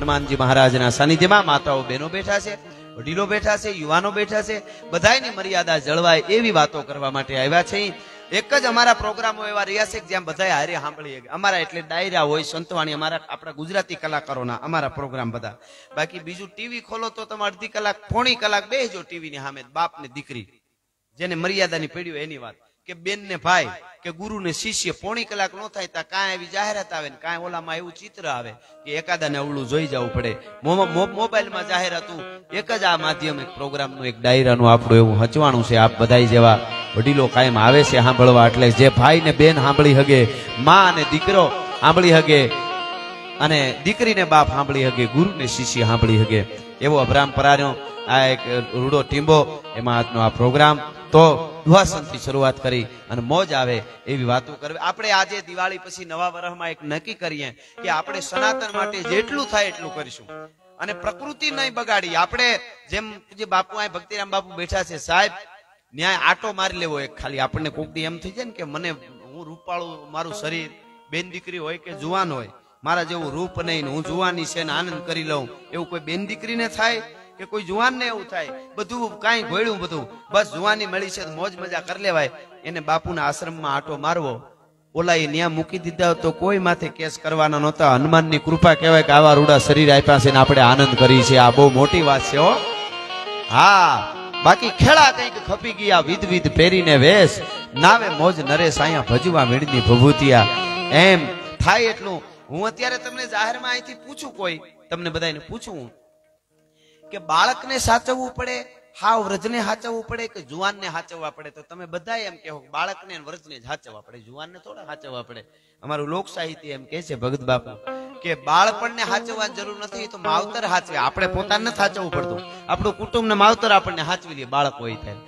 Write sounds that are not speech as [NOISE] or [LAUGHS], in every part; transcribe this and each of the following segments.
હનુમાનજી મહારાજના સાનિધ્યમાં માતાઓ બહેનો બેઠા છે, વડીલો બેઠા છે, યુવાનો બેઠા છે બધાની મર્યાદા જળવાય એવી વાતો કરવા માટે આવ્યા છે. એક જ અમારા પ્રોગ્રામો એવા રહ્યા છે જ્યાં બધા હારે સાંભળીએ અમારા એટલે ડાયરા હોય, સંતવાણી, અમારા આપણા ગુજરાતી કલાકારોના અમારા પ્રોગ્રામ બધા. બાકી બીજું ટીવી ખોલો તો તમે અડધી કલાક, પોણી કલાક બેસજો ટીવીની સામે બાપ ને દીકરી, જેને મર્યાદાની હોય એની વાત. કે બેન ને ભાઈ, કે ગુરુ ને શિષ્ય પોણી કલાક નો થાય ત્યાં કાંઈ એવી જાહેરાત આવે ને કાંઈ ઓલામાં એવું ચિત્ર આવે કે એકાદાને અવળું જોઈ જવું પડે. મોબાઈલમાં જાહેરાત એક જ આ માધ્યમ એક પ્રોગ્રામનું એક ડાયરાનું આપણું એવું હચવાણું છે. આપ બધા જેવા વડીલો કાયમ આવે છે સાંભળવા. એટલે જે ભાઈ ને બેન સાંભળી હગે, માં અને દીકરો સાંભળી હગે, અને દીકરીને બાપ સાંભળી હગે ગુરુ ને શિષ્ય સાંભળી હગે. એવો અભરામ પરાનો આ એક રૂડો ટીંબો, એમાં આજનો આ પ્રોગ્રામ. તો દુહાસનથી શરૂઆત કરી અને મોજ આવે એવી વાતો કરવી. આપણે આજે દિવાળી પછી નવા વર્ષમાં એક નક્કી કરીએ કે આપણે સનાતન માટે જેટલું થાય એટલું કરીશું. અને પ્રકૃતિ નહીં બગાડી. આપણે જેમ જે બાપુ આ ભક્તિરામ બાપુ બેઠા છે, સાહેબ, ન્યાય આટો મારી લેવો એક ખાલી. આપણને કોક એમ થઈ જાય ને કે મને હું રૂપાળું, મારું શરીર, બેન દીકરી હોય કે જુવાન હોય, મારા જેવું રૂપ નહીં હું જુવાની છે ને આનંદ કરી લઉં. એવું કોઈ બેન દીકરીને થાય? કે કોઈ જુવાનને એવું થાય, બધું કાંઈ ગોળ્યું બધું. બસ જુવાની મળી છે, મોજ મજા કરી લેવાય. એને બાપુના આશ્રમમાં આટો મારવો. ઓલા એ ન્યા મૂકી દીધા તો કોઈ માથે કેસ કરવાના નહોતા. હનુમાનની કૃપા કહેવાય કે આવા રૂડા શરીર આપ્યા છે ને આપણે આનંદ કરી છે આ બહુ મોટી વાત છે, હો. હા, બાકી ખેડા કંઈક ખપી ગયા વિધ વિધ પહેરીને વેશ. નાવે મોજ નરેશ અહીંયા ભજવા મેળની ભભૂતિયા. એમ થાય એટલું. હું અત્યારે તમને જાહેરમાં અહીંથી પૂછું કોઈ. તમને બધાને પૂછું કે બાળકને સાચવવું પડે, હા વ્રજને સાચવવું પડે કે જુવાનને સાચવવા પડે? તો તમે બધા એમ કહો, બાળકને વ્રજને સાચવવા પડે, જુવાનને થોડા સાચવવા પડે. અમારું લોક સાહિત્ય એમ કહે છે, ભગત બાપુ, કે બાળપણને સાચવવાની જરૂર નથી, તો માવતર સાચવે. આપણે પોતાને નથી સાચવવું પડતું. આપણું કુટુંબને માવતર આપણને સાચવી લે બાળક હોય ત્યારે.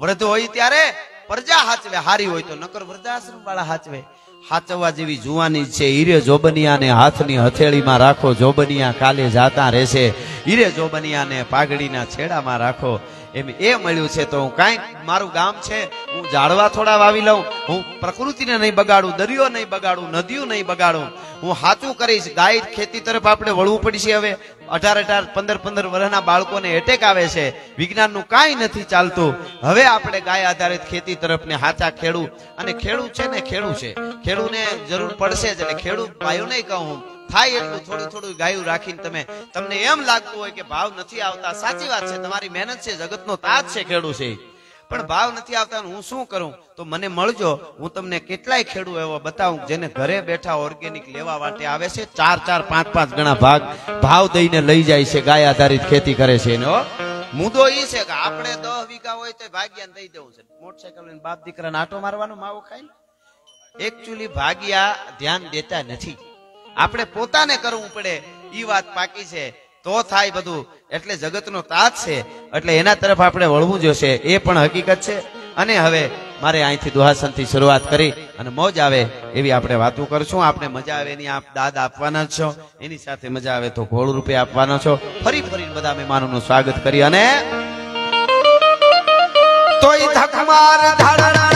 વૃદ્ધ હોય ત્યારે પ્રજા સાચવે, હારી હોય તો નકર વૃદ્ધાશ્રમ વાળા સાચવે. સાચવવા જેવી જુવાની છે. હીરે જોબનિયાને હાથની હથેળીમાં રાખો. જોબનિયા કાલે જાતા રહેશે. હીરે જોબનિયાને પાઘડીના છેડામાં રાખો. એમ એ મળ્યું છે તો હું કાંઈક મારું ગામ છે, હું ઝાડવા થોડા વાવી લઉં, હું પ્રકૃતિને નહીં બગાડું, દરિયો નહીં બગાડું, નદીઓ નહીં બગાડું, હું સાચું કરીશ, ગાય ખેતી તરફ આપણે વળવું પડશે હવે અઢાર અઢાર પંદર પંદર વર્ષના બાળકોને એટેક આવે છે, વિજ્ઞાનનું કાંઈ નથી ચાલતું હવે આપણે ગાય આધારિત ખેતી તરફ ને હાચા ખેડૂ અને ખેડૂત છે ને ખેડૂ છે ખેડૂને જરૂર પડશે જ, એટલે ખેડૂત નહીં કહું. થાય એટલું થોડું થોડું ગાયું રાખીને તમે તમને એમ લાગતું હોય કે ભાવ નથી આવતા. સાચી વાત છે, તમારી મહેનત છે, જગતનો તાજ છે ખેડૂત છે. પણ ભાવ નથી આવતા હું શું કરું? તો મને મળજો, હું તમને કેટલાય ખેડૂ એવો બતાવું જેને ઘરે બેઠા ઓર્ગેનિક લેવા માટે આવે છે. ચાર ચાર, પાંચ પાંચ ગણા ભાગ ભાવ દઈને લઈ જાય છે, ગાય આધારિત ખેતી કરે છે એનો મુદ્દો એ છે કે આપણે દસ વીઘા હોય તો ભાગ્યા દઈ દેવું છે. મોટરસાયકલ લઈને બાપ દીકરાને આટો મારવાનો માવો ખાઈ એકચ્યુઅલી ભાગ્યા ધ્યાન દેતા નથી. આપણે પોતાને કરવું પડે એ વાત પાકી છે. તો થાય બધું. એટલે જગતનો તાજ છે. એટલે એના તરફ આપણે વળવું જોશે. એ પણ હકીકત છે. અને હવે મારે અહીંથી દુહાસનથી શરૂઆત કરી અને મોજ આવે એવી આપણે વાતો કરશું. આપણે મજા આવે એની આપ દાદ આપવાના છો. એની સાથે મજા આવે તો ઘોળ રૂપે આપવાના છો. ફરી ફરી બધા મહેમાનોનું સ્વાગત કરી અને તોય ધકમાર આપતણા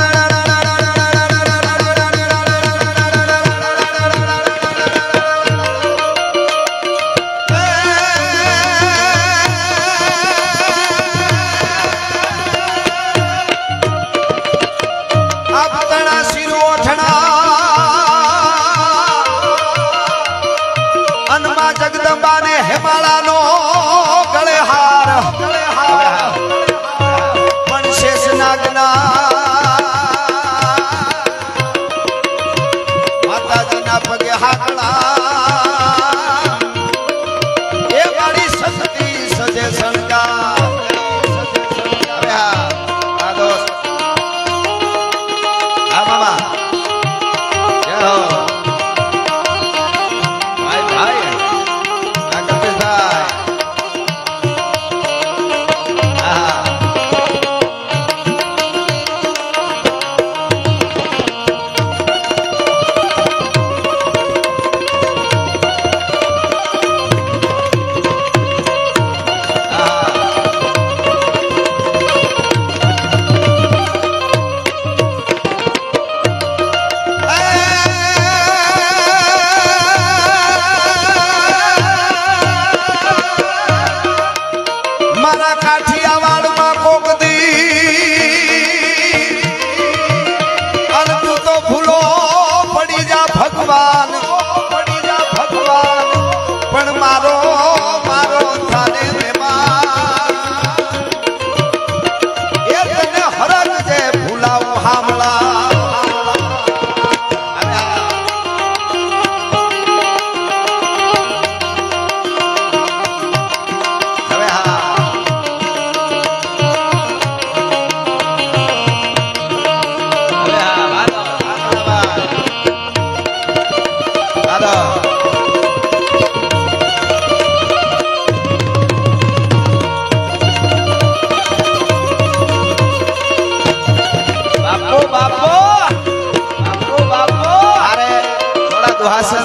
વાસન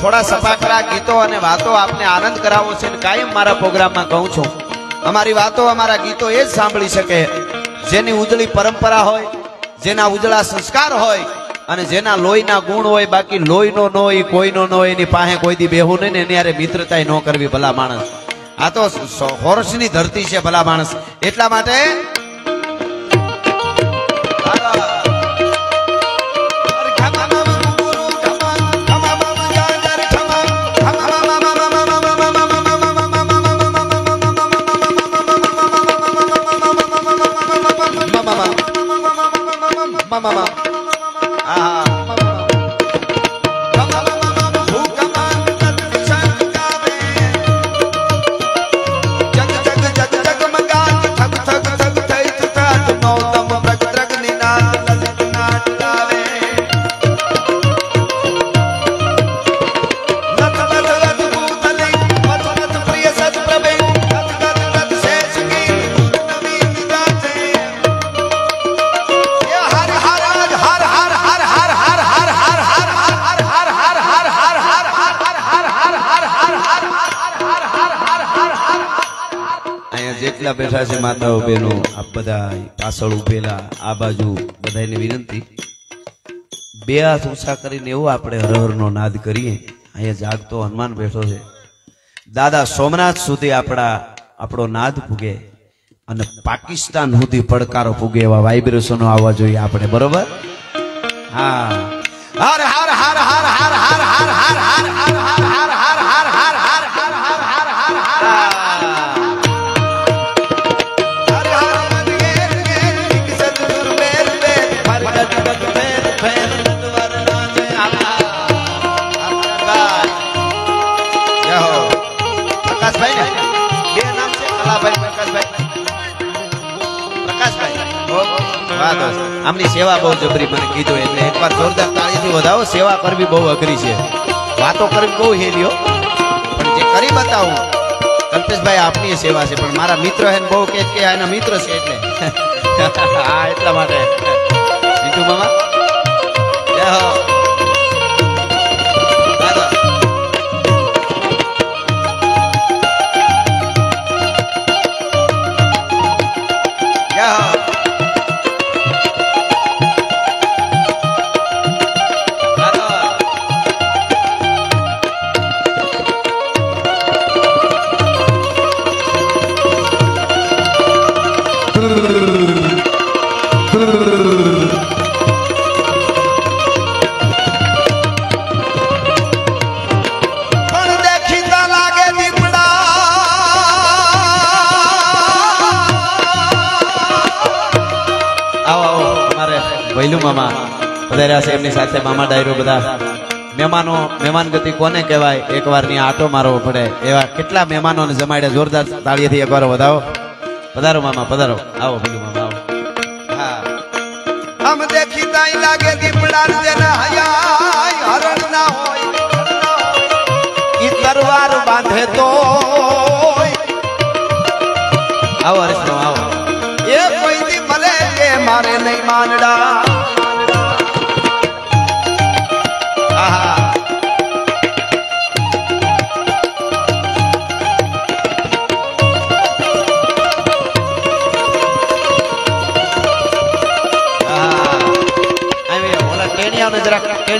થોડા સપાકરા ગીતો અને વાતો આપને આનંદ કરાવો છે અને કાયમ મારા પ્રોગ્રામમાં કહું છું. અમારી વાતો, અમારા ગીતો એ જ સાંભળી શકે. જેની ઉજળી પરંપરા હોય, જેના ઉજળા સંસ્કાર હોય, અને જેના લોહીના ગુણ હોય, બાકી લોહીનો ન હોય, કોઈનો ન એની પાસે કોઈ દી બેહું નહીં ને એની યારે મિત્રતા ન કરવી ભલા માણસ. આ તો હોર્સની ધરતી છે ભલા માણસ. એટલા માટે 妈妈。છે માતાઓ બહેનો, આપ બધા પાછળ ઉભેલા, આ બાજુ બધાને વિનંતી. બે હાથ ઊંચા કરીને એવો આપણે હરહરનો નાદ કરીએ. અહીંયા જાગતો હનુમાન બેઠો છે. દાદા, સોમનાથ સુધી આપણા, આપણો નાદ પૂગે અને પાકિસ્તાન સુધી પડકારો પૂગે એવા વાઇબ્રેશનો આવવા જોઈએ આપણે, બરોબર? હા. હર. આમની સેવા બહુ જબરી મને કીધું એટલે એકવાર જોરદાર તાળીથી વધાવો, સેવા કરવી બહુ અઘરી છે. વાતો કરવી બહુ હેલીઓ પણ જે કરી બતાવું, કલ્પેશભાઈ આપની સેવા છે, પણ મારા મિત્ર હે બહુ કે કે એના મિત્ર છે એટલે. [LAUGHS] હા, એટલા માટે. બીજું મામા. જય હો. અમારે મામા. પધાર્યા છે એમની સાથે મામા ડાયરો બધા. મહેમાનો, મહેમાન ગતિ કોને કહેવાય? એકવારની આટો મારવો પડે. એવા કેટલા મહેમાનોને જમાડ્યા? જોરદાર તાળીથી એકવાર વધાવો. પધારો મામા, પધારો. આવો વૈલુ મામા, આવો. હા. આમ દેખી તાઈ લાગે દીપડા જેના હયા.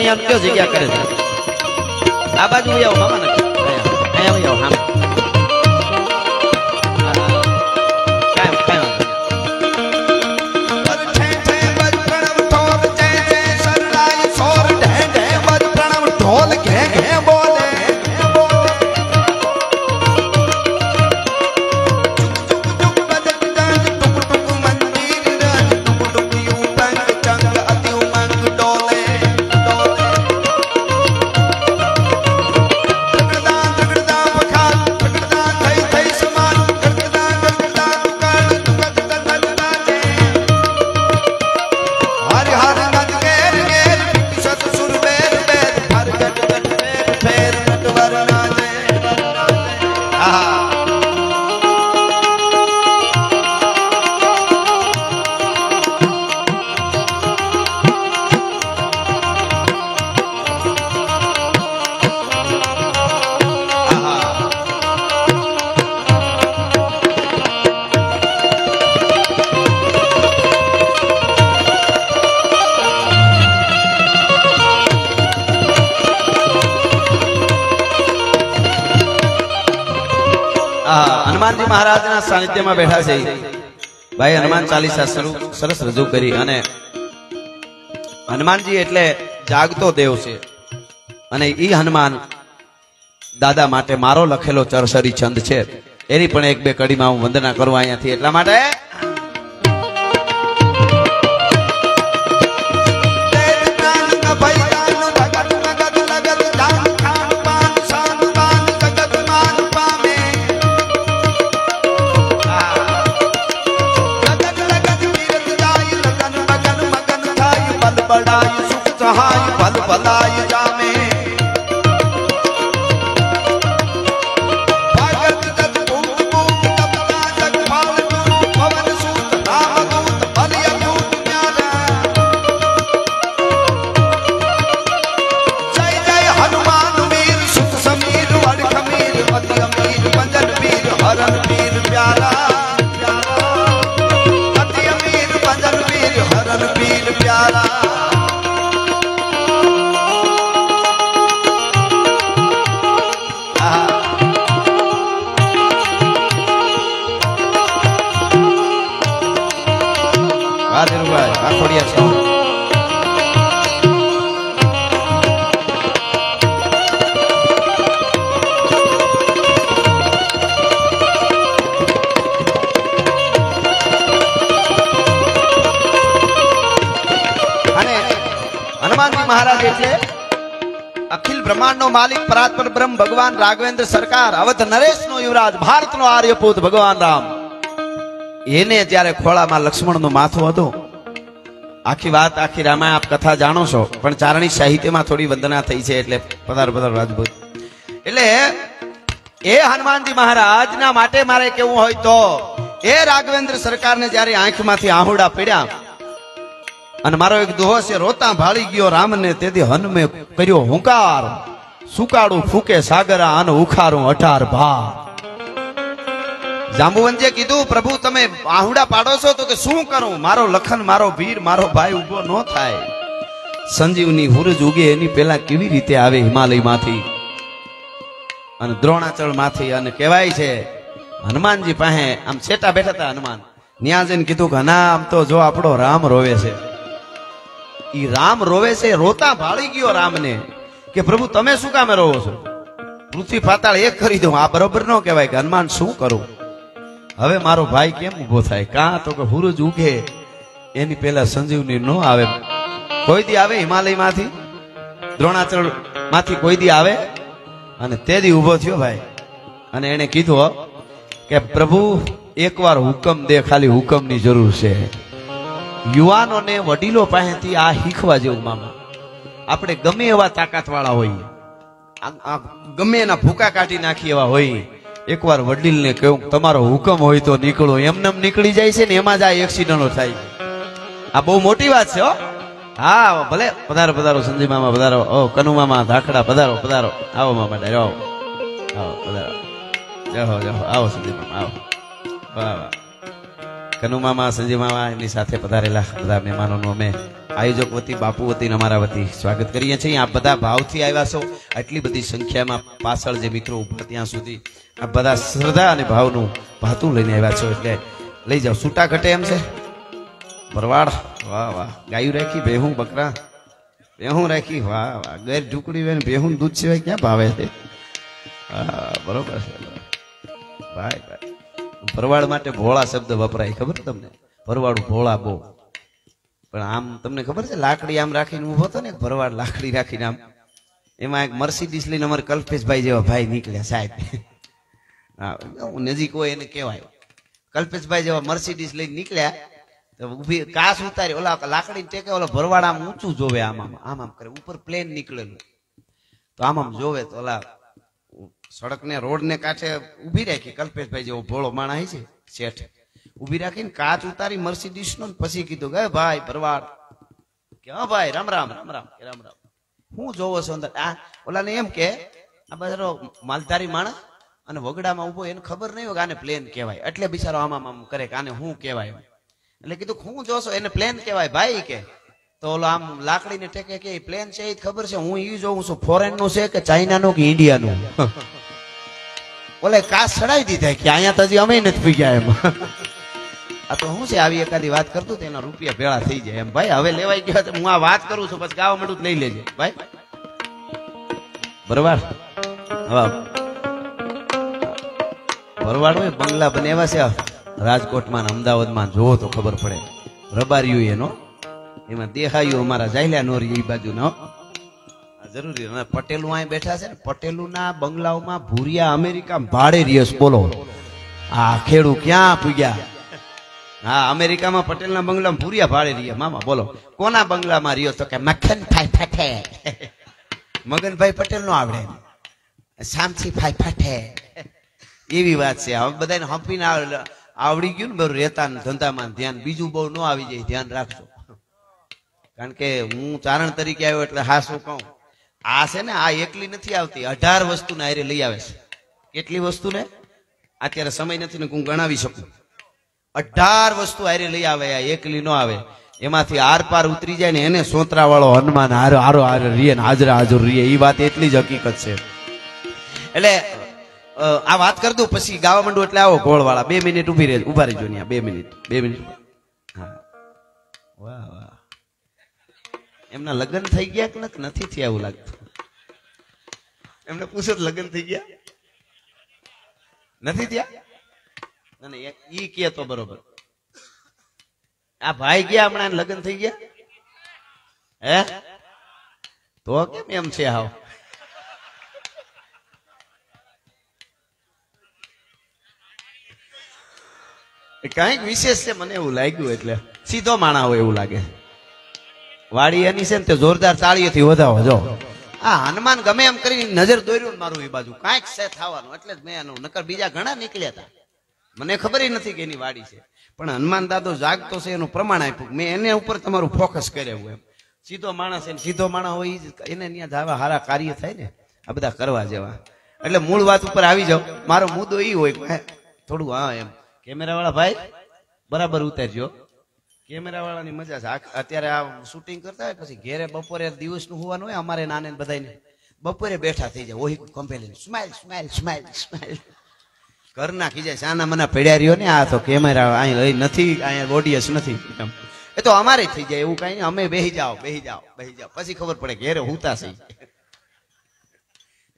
ટેણિયાઓને કયો જગ્યા કરે છે? આ બાજુ આવો મામા મહારાજના બેઠા છે. ભાઈ હનુમાન ચાલીસા સરસ રજૂ કરી અને હનુમાનજી એટલે જાગતો દેવ છે. અને ઈ હનુમાન દાદા માટે મારો લખેલો ચરસરી છંદ છે. એની પણ એક બે કડીમાં હું વંદના કરું અહીંયાથી એટલા માટે ભગવાન રાઘવેન્દ્ર સરકાર, અવધ નરેશનો યુવરાજ, ભારતનો આર્યપૂત ભગવાન રામ. એને જ્યારે ખોળામાં લક્ષ્મણનું માથું હતું, આખી વાત આખી રામાયણ આપ કથા જાણો છો, પણ ચારણી સાહિત્યમાં થોડી વંદના થઈ છે એટલે પધાર પધાર રાજભૂત. એટલે એ હનુમાનજી મહારાજના માટે મારે કેવું હોય તો, એ રાઘવેન્દ્ર સરકારને જ્યારે આંખમાંથી આહુડા પીડ્યા, અને મારો એક દોહો છે, રોતા ભાળી ગયો રામને, તેથી હનમે કર્યો હુંકાર. સુકાળું ફૂકે સાગરા અને ઉખારું અઢાર ભા જાંબુવંજે કીધું, પ્રભુ, તમે આહુડા પાડો છો તો કે શું કરું? મારો લખન, મારો વીર, મારો ભાઈ ઊભો ન થાય. સંજીવની હુરજ ઉગે, એની પેલા કેવી રીતે આવે હિમાલયમાંથી? અને દ્રોણાચળમાંથી અને કહેવાય છે, હનુમાનજી પાસે આમ છેટા બેઠા હતા હનુમાન. ત્યાં જઈને કીધું કે, ના, આમ તો જો આપણો રામ રોવે છે. ઈ રામ રોવે છે, રોતા ભાળી ગયો રામને. કે પ્રભુ, તમે શું કામે રહો છો? પૃથ્વી પાતાળ એક કરી દઉં. આ બરોબર ન કહેવાય કે હનુમાન શું કરું? હવે મારો ભાઈ કેમ ઊભો થાય? કાં તો કે હુરુજ ઉગે, એની પેલા સંજીવની ન આવે. કોઈ દી આવે હિમાલયમાંથી? દ્રોણાચળમાંથી કોઈ દી આવે? અને તે દી ઊભો થયો ભાઈ. અને એને કીધું કે પ્રભુ, એકવાર હુકમ દે, ખાલી હુકમની જરૂર છે. યુવાનોને વડીલો પાસેથી આ શીખવા જેવું, મામા. આપણે ગમે એવા તાકાત વાળા હોઈએ ગમે એના ભૂકા કાઢી નાખી એવા હોઈએ. એકવાર વડીલને કહ્યું તમારો હુકમ હોય તો નીકળો. એમને એમ નીકળી જાય છે ને, એમાં જ આ એક્સિડન્ટો થાય આ બહુ મોટી વાત છે, હો. હા, ભલે, પધારો પધારો, સંજય મામા, પધારો. ઓ, કનુ મામા ધાખડા પધારો પધારો. આવો મામા ડાયરો, આવો. આવો, પધારો. જહો જહો, આવો સંજય મામા, આવો. વાહ વાહ. કનુ મામા, સંજય મામા એમની સાથે પધારેલા બધા મહેમાનોનું અમે આયોજક વતી, બાપુ વતી અમારા વતી સ્વાગત કરીએ છીએ. આપ બધા ભાવથી આવ્યા છો. આટલી બધી સંખ્યામાં પાછળ જે મિત્રો ઊભા ત્યાં સુધી આ બધા શ્રદ્ધા અને ભાવનું ભાતું લઈને આવ્યા છો. એટલે લઈ જાઓ. છૂટા ઘટે એમ છે? ભરવાડ. વાહ વાહ. ગાયું રાખી, ભેહું બકરા. ભેહું રાખી. વાહ વાહ. ગેર ઢુકડી હોય ભેહું દૂધ સિવાય ક્યાં ભાવે છે? હા, બરોબર છે. ભાઈ ભાઈ. ભરવાડ માટે ભોળા શબ્દ વપરાય, ખબર તમને? ભરવાડું ભોળા બહુ. પણ આમ તમને ખબર છે, લાકડી આમ રાખીને ઊભો હતો ને ભરવાડ લાકડી રાખીને આમ, એમાં એક મર્સિડીસ લઈને અમારે કલ્પેશભાઈ જેવા ભાઈ નીકળ્યા સાહેબ. નજીક હોય એને કહેવાય. કલ્પેશભાઈ જેવા મર્સિડીસ લઈને નીકળ્યા, તો ઊભી કાસ ઉતારી, ઓલા લાકડી ટેકે, ઓલા ભરવાડ આમ ઊંચું જોવે આમ આમ આમ આમ કરે, ઉપર પ્લેન નીકળેલું. તો આમ આમ જોવે તો ઓલા સડકને, રોડને કાંઠે ઊભી રાખી, કલ્પેશભાઈ જેવો ભોળો માણસ છે, શેઠ. ઊભી રાખીને કાચ ઉતારી મર્સિડીસ નો પછી કીધું કે ભાઈ, ભરવાડ. કે, હા ભાઈ, રામ રામ રામ રામ રામ રામ. હું જોવો છો અંદર આ ઓલાને એમ કે, આ બધા માલધારી માણસ અને વગડામાં ઊભો એને ખબર નહીં હોય કે આને પ્લેન કહેવાય. એટલે બિચારો આમ આમ કરે કે આને હું કહેવાય એટલે કીધું હું જોશો, એને પ્લેન કહેવાય, ભાઈ કે. તો ઓલો આમ લાકડીને ટેકે કે પ્લેન છે, એ ખબર છે, હું એ જોઉં છું ફોરેનનું છે કે ચાઇના નું કે ઇન્ડિયા નું? ઓલે કાસ ચડાવી દીધા કે અહીંયા તો હજી અમે નથી પીગ્યા એમ. આ તો શું છે, આવી એકાદી વાત કરતું તેના રૂપિયા ભેળા થઈ જાય એમ. ભાઈ, હવે લેવાઈ ગયો હું આ વાત કરું છું, પછી ગાવા મળું લઈ લેજે. ભાઈ બરોબર હા ભરવાડ હોય, બંગલા બને એવા છે. રાજકોટમાં ને અમદાવાદમાં જોવો તો ખબર પડે. રબાર્યું એનો. એમાં દેખાયું અમારા જાયલા નોરી એ બાજુના. હો. જરૂરી. અને પટેલું અહીં બેઠા છે ને, પટેલુના બંગલાઓમાં ભૂરિયા અમેરિકા ભાડે રહ્યો છે, બોલો. આ ખેડૂ ક્યાં પૂગ્યા? હા, અમેરિકામાં પટેલના બંગલામાં ભૂરિયા ભાડે રહ્યા મામા, બોલો. કોના બંગલામાં રહ્યો તો કે મખનભાઈ ફાટે? મગનભાઈ પટેલ નો આવડે. શામસી ભાઈ ફાટે. એવી વાત છે. હવે બધાને હંપીને આવ- આવડી ગયું ને બધું રહેતા ધંધામાં ધ્યાન. બીજું બહુ ન આવી જાય. ધ્યાન રાખજો. કારણ કે હું ચારણ તરીકે આવ્યો એટલે હા શું કહું? આ છે ને, આ એકલી નથી આવતી. અઢાર વસ્તુને આરે લઈ આવે છે. કેટલી વસ્તુને? અત્યારે સમય નથી ને હું ગણાવી શકું. અઢાર વસ્તુ આરે લઈ આવે, આ એકલી ન આવે. એમાંથી આર પાર ઉતરી જાય ને એને સોતરા વાળો હનુમાન હારો હારો હારો રીએ ને હાજરા હાજર રીએ. એ વાત એટલી જ હકીકત છે. એટલે આ વાત કરી દઉં, પછી ગાવા માંડું એટલે આવો ગોળવાળા. બે મિનિટ ઊભી રહે ઊભા રહેજો ત્યાં બે મિનિટ બે મિનિટ. એમના લગ્ન થઈ ગયા કે નથી? થયા એવું લાગતું. એમને પૂછો લગ્ન થઈ ગયા? નથી થયા? અને ઈ કે તો બરોબર. આ ભાઈ ગયા હમણાં લગ્ન થઈ ગયા? હે? તો કેમ એમ છે હાવ? કંઈક વિશેષ છે, મને એવું લાગ્યું એટલે. સીધો માણા હોય એવું લાગે. વાડી એની છે ને તે જોરદાર તાળીઓથી વધાવો, જો. આ હનુમાન ગમે એમ કરીને નજર દોર્યું મારું એ બાજુ. કાંઈક છે થવાનું, એટલે જ મેં એનું. નકર બીજા ઘણા નીકળ્યા હતા મને ખબર નથી કે એની વાડી છે. પણ હનુમાન દાદો જાગતો છે, એનું પ્રમાણ આપ્યું. મેં એને ઉપર તમારું ફોકસ કર્યું એમ. સીધો માણસ એને, સીધો માણસ હોય જ, એને ત્યાં જાવા સારા કાર્ય થાય ને, આ બધા કરવા જેવા. એટલે મૂળ વાત ઉપર આવી જાવ મારો મુદ્દો એ હોય થોડું હા એમ. કેમેરાવાળા ભાઈ, બરાબર ઉતારજો. કેમેરા વાળાની મજા છે. અત્યારે આ શૂટિંગ કરતા હોય પછી ઘેરે બપોરે દિવસનું હોવાનું હોય અમારે નાને બધાને બપોરે બેઠા થઈ જાય. ઓહી compelling smile smile smile smile ઘરના જાય સાના મના પડ્યા રહ્યો ને, આ તો કેમેરા અહીં નથી, અહીંયા ઓડિયન્સ નથી. એ તો અમારે થઈ જાય. એવું કઈ. અમે બેહી જાઓ બેહી જાઓ બેહી જાઓ. પછી ખબર પડે ઘેરે હુતા છે.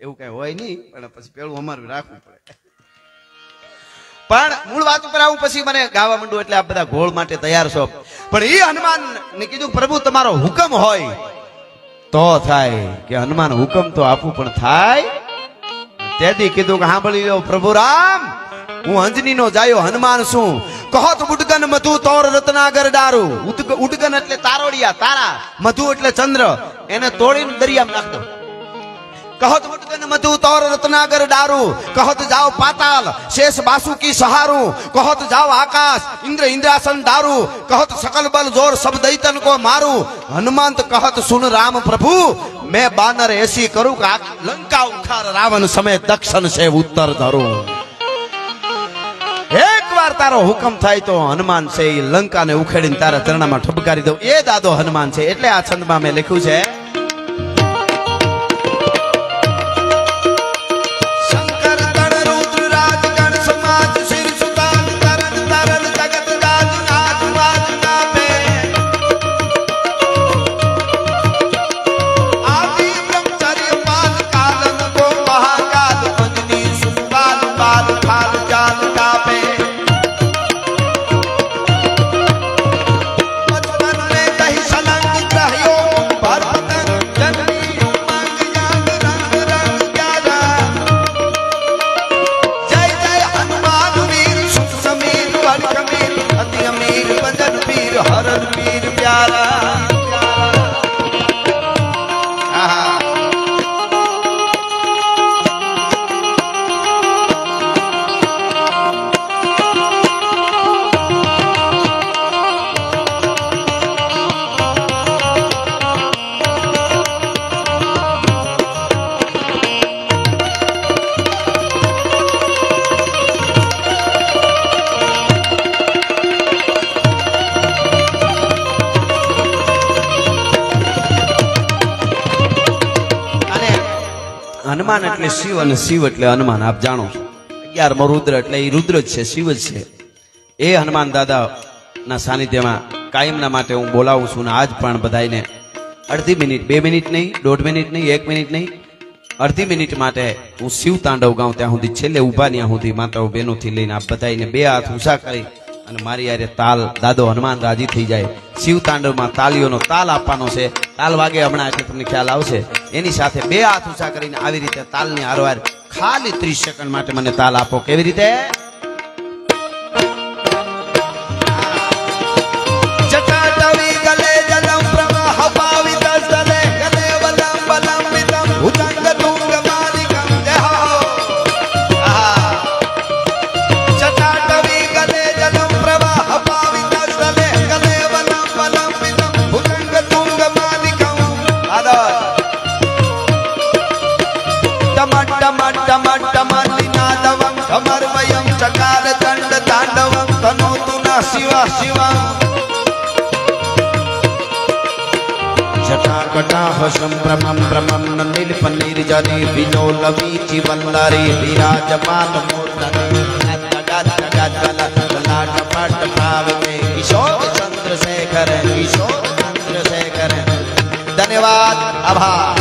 એવું કઈ હોય નહીં, પણ પછી પેલું અમારું રાખવું પડે. પણ મૂળ વાત ઉપર આવું પછી મને ગાવા માંડું એટલે આ બધા ગોળ માટે તૈયાર છો. પણ એ હનુમાન ને કીધું, પ્રભુ, તમારો હુકમ હોય તો થાય. કે હનુમાન હુકમ તો આપવું પણ થાય. તેથી કીધું કે, સાંભળી લો, પ્રભુ રામ, હું અંજની નો જાયો, હનુમાન છું. કહો તો ઉડગન મધુ તોર રત્નાગર દારૂ ઉડગન એટલે તારોડિયા, તારા, મધુ એટલે ચંદ્ર. એને તોડીને દરિયામાં નાખ દો. કહત ઉડગન મધુ તોર રત્નાગર ડારું. કહત જાઓ પાતાલ, શેષ બાસુકી સહારું. કહત જાઓ આકાશ, ઇન્દ્ર ઇન્દ્રાસન દારું. કહત સકલ બલ જોર સબ દૈતન કો મારું. હનુમંત કહત સુન રામ પ્રભુ. મેં બાનર એસી કરું કે લંકા ઉખાર રાવણ સમય દક્ષિણ છે ઉત્તર ધરું. એક વાર તારો હુકમ થાય તો હનુમાન છે એ લંકાને ઉખેડીને તારા ચરણામાં ઠપકારી દઉં. એ દાદો હનુમાન છે, એટલે આ છંદમાં મેં લખ્યું છે હનુમાન એટલે શિવ અને શિવ એટલે હનુમાન, આપ જાણો છો. અગિયારમો રુદ્ર એટલે એ રુદ્ર જ છે, શિવ જ છે. એ હનુમાન દાદા ના સાનિધ્યમાં કાયમના માટે હું બોલાવું છું ને આજ પણ બધાને અડધી મિનિટ, બે મિનિટ નહીં, દોઢ મિનિટ નહીં, એક મિનિટ નહીં. અડધી મિનિટ માટે હું શિવ તાંડવ ગાઉં ત્યાં સુધી, છેલ્લે ઊભા ત્યાં સુધી માતાઓ બહેનોથી લઈને આપ બધાને બે હાથ ઊંચા કરી અને મારી યારે તાલ, દાદો હનુમાન રાજી થઈ જાય. શિવ તાંડવમાં તાલીઓનો તાલ આપવાનો છે. તાલ વાગે હમણાં એટલે તમને ખ્યાલ આવશે. એની સાથે બે હાથ ઊંચા કરીને આવી રીતે તાલની હારવાર ખાલી ત્રીસ સેકન્ડ માટે મને તાલ આપો. કેવી રીતે? शिवा शिवा। जटाकटाह सम्भ्रमं भ्रमं नीलपनीर्जरी वल्लरी विराजमान किशोर चंद्रशेखर किशोर चंद्रशेखर। धन्यवाद आभार।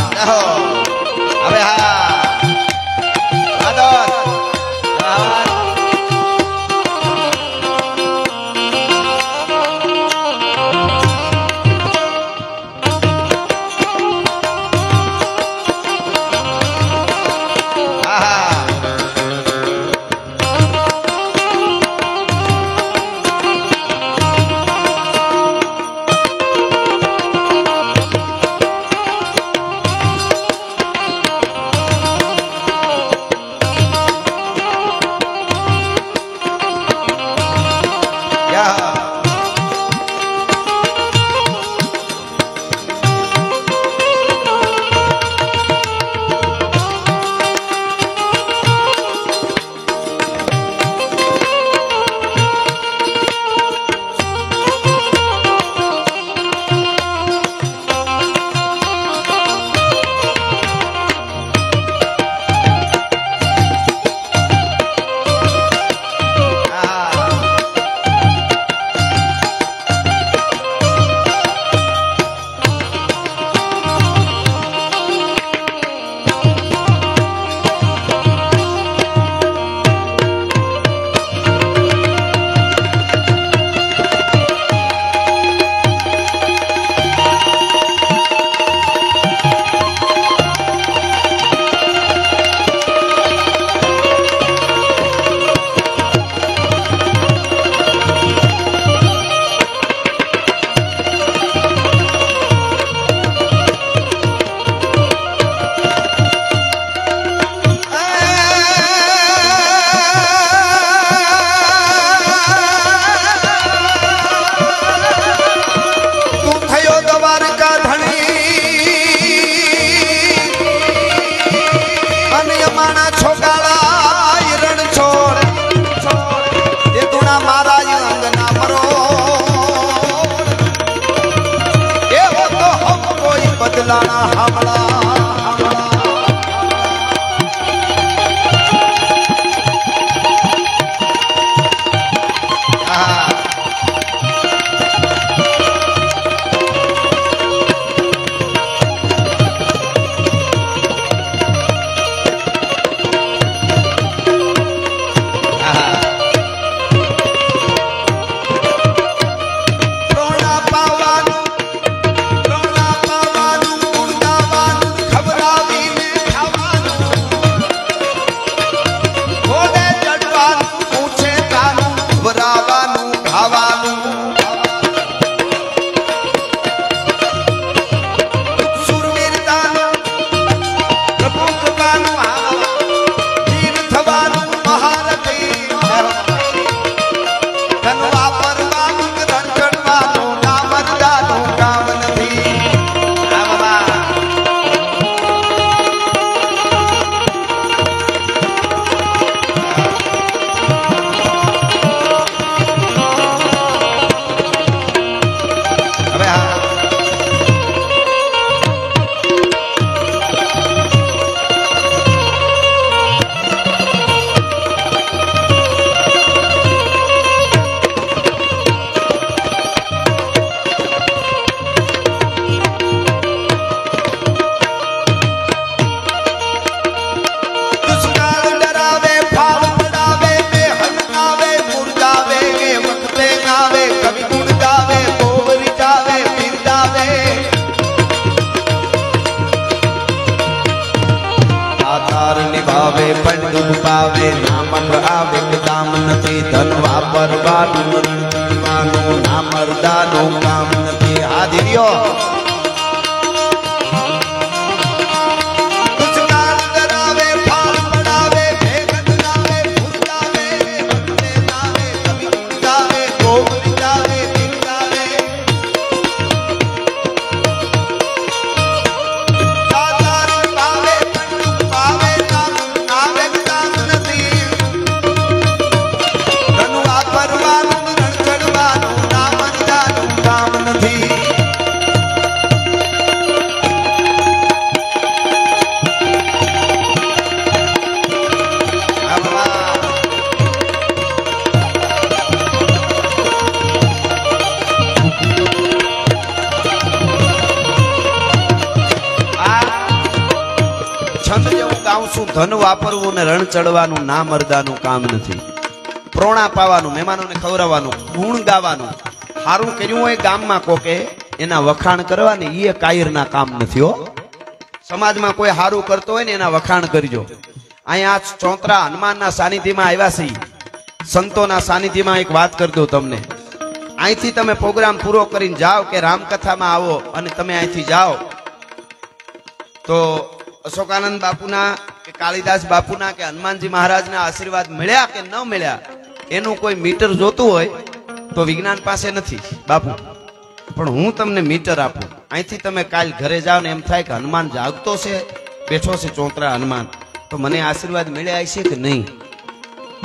ચડવાનું, ના મરદાનું કામ નથી. પ્રોણા પાવાનું, મહેમાનોને ખવડાવવાનું, ગુણ ગાવાનું. સારું કર્યું હોય ગામમાં કોકે, એના વખાણ કરવાની એ કાયરના કામ નથી, હો. સમાજમાં કોઈ સારું કરતો હોય ને એના વખાણ કરજો. અહીંયા ચોતરા હનુમાનના સાનિધ્યમાં આવ્યા છે. સંતોના સાનિધ્યમાં એક વાત કરી દઉં તમને. અહીંથી તમે પ્રોગ્રામ પૂરો કરીને જાઓ કે રામકથામાં આવો અને તમે અહીંથી જાઓ. તો અશોકાનંદ બાપુના કે કાળીદાસ બાપુના કે હનુમાનજી મહારાજના આશીર્વાદ મળ્યા કે ન મળ્યા, એનું કોઈ મીટર જોતું હોય તો વિજ્ઞાન પાસે નથી, બાપુ. પણ હું તમને મીટર આપું. અહીંથી તમે કાલ ઘરે જાઓ ને એમ થાય કે હનુમાન જાગતો છે, બેઠો છે ચોતરા હનુમાન. તો મને આશીર્વાદ મળ્યા છે કે નહીં?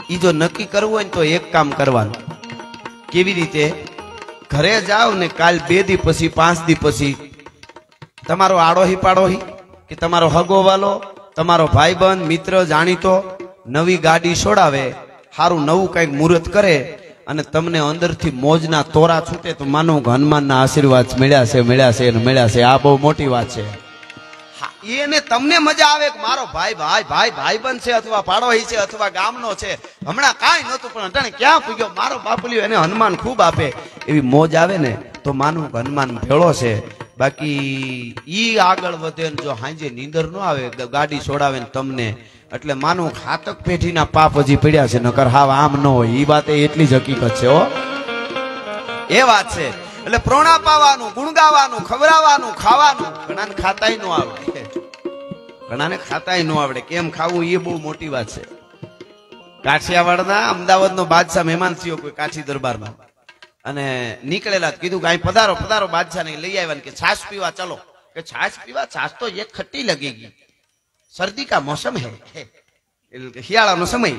એ જો નક્કી કરવું હોય ને તો એક કામ કરવાનું. કેવી રીતે? ઘરે જાઓ ને કાલ બે દી પછી, પાંચ દી પછી તમારો આડોહી પાડોહી કે તમારો હગો વાલો તમારો ભાઈબંધ, મિત્ર જાણીતો, નવી ગાડી છોડાવે સારું નવું કંઈક મુહૂર્ત કરે અને તમને અંદરથી મોજના તોરા છૂટે તો માનો હનુમાનના આશીર્વાદ મળ્યા છે મળ્યા છે મળ્યા છે. આ બહુ મોટી વાત છે. એને તમને મજા આવે કે મારો ભાઈ ભાઈ ભાઈ, ભાઈબંધ છે અથવા પાડોહી છે અથવા ગામનો છે. હમણાં કાંઈ નહોતું, પણ અટાણે ક્યાં પૂગ્યો? મારો બાપલિયો એને હનુમાન ખૂબ આપે. એવી મોજ આવે ને તો માનવું હનુમાન ભેળો છે. બાકી ઈ આગળ વધે ને જો હાંજે નીંદર ન આવે ગાડી છોડાવે ને તમને. એટલે માનું ખાતક પેઢીના પાપ હજી પડ્યા છે, નકર હાવ આમ ન હોય. ઈ વાત એટલી જ હકીકત છે એ વાત છે. એટલે પ્રોણા પાવાનું ગુણગાવાનું, ખવડાવવાનું, ખાવાનું, ઘણાને ખાતાય ન આવડે ઘણાને ખાતાય ન આવડે. કેમ ખાવું એ બહુ મોટી વાત છે. કાઠિયાવાડના અમદાવાદનો બાદશાહ મહેમાન થયો કોઈ કાઠી દરબારમાં. અને નીકળેલા કીધું કે અહીં પધારો પધારો બાદશાહ ને લઈ આવ્યા કે છાશ પીવા ચલો. કે છાશ પીવા છાસ તો એક ખટ્ટી લગી ગઈ. શરદી કા મોસમ હે. શિયાળાનો સમય.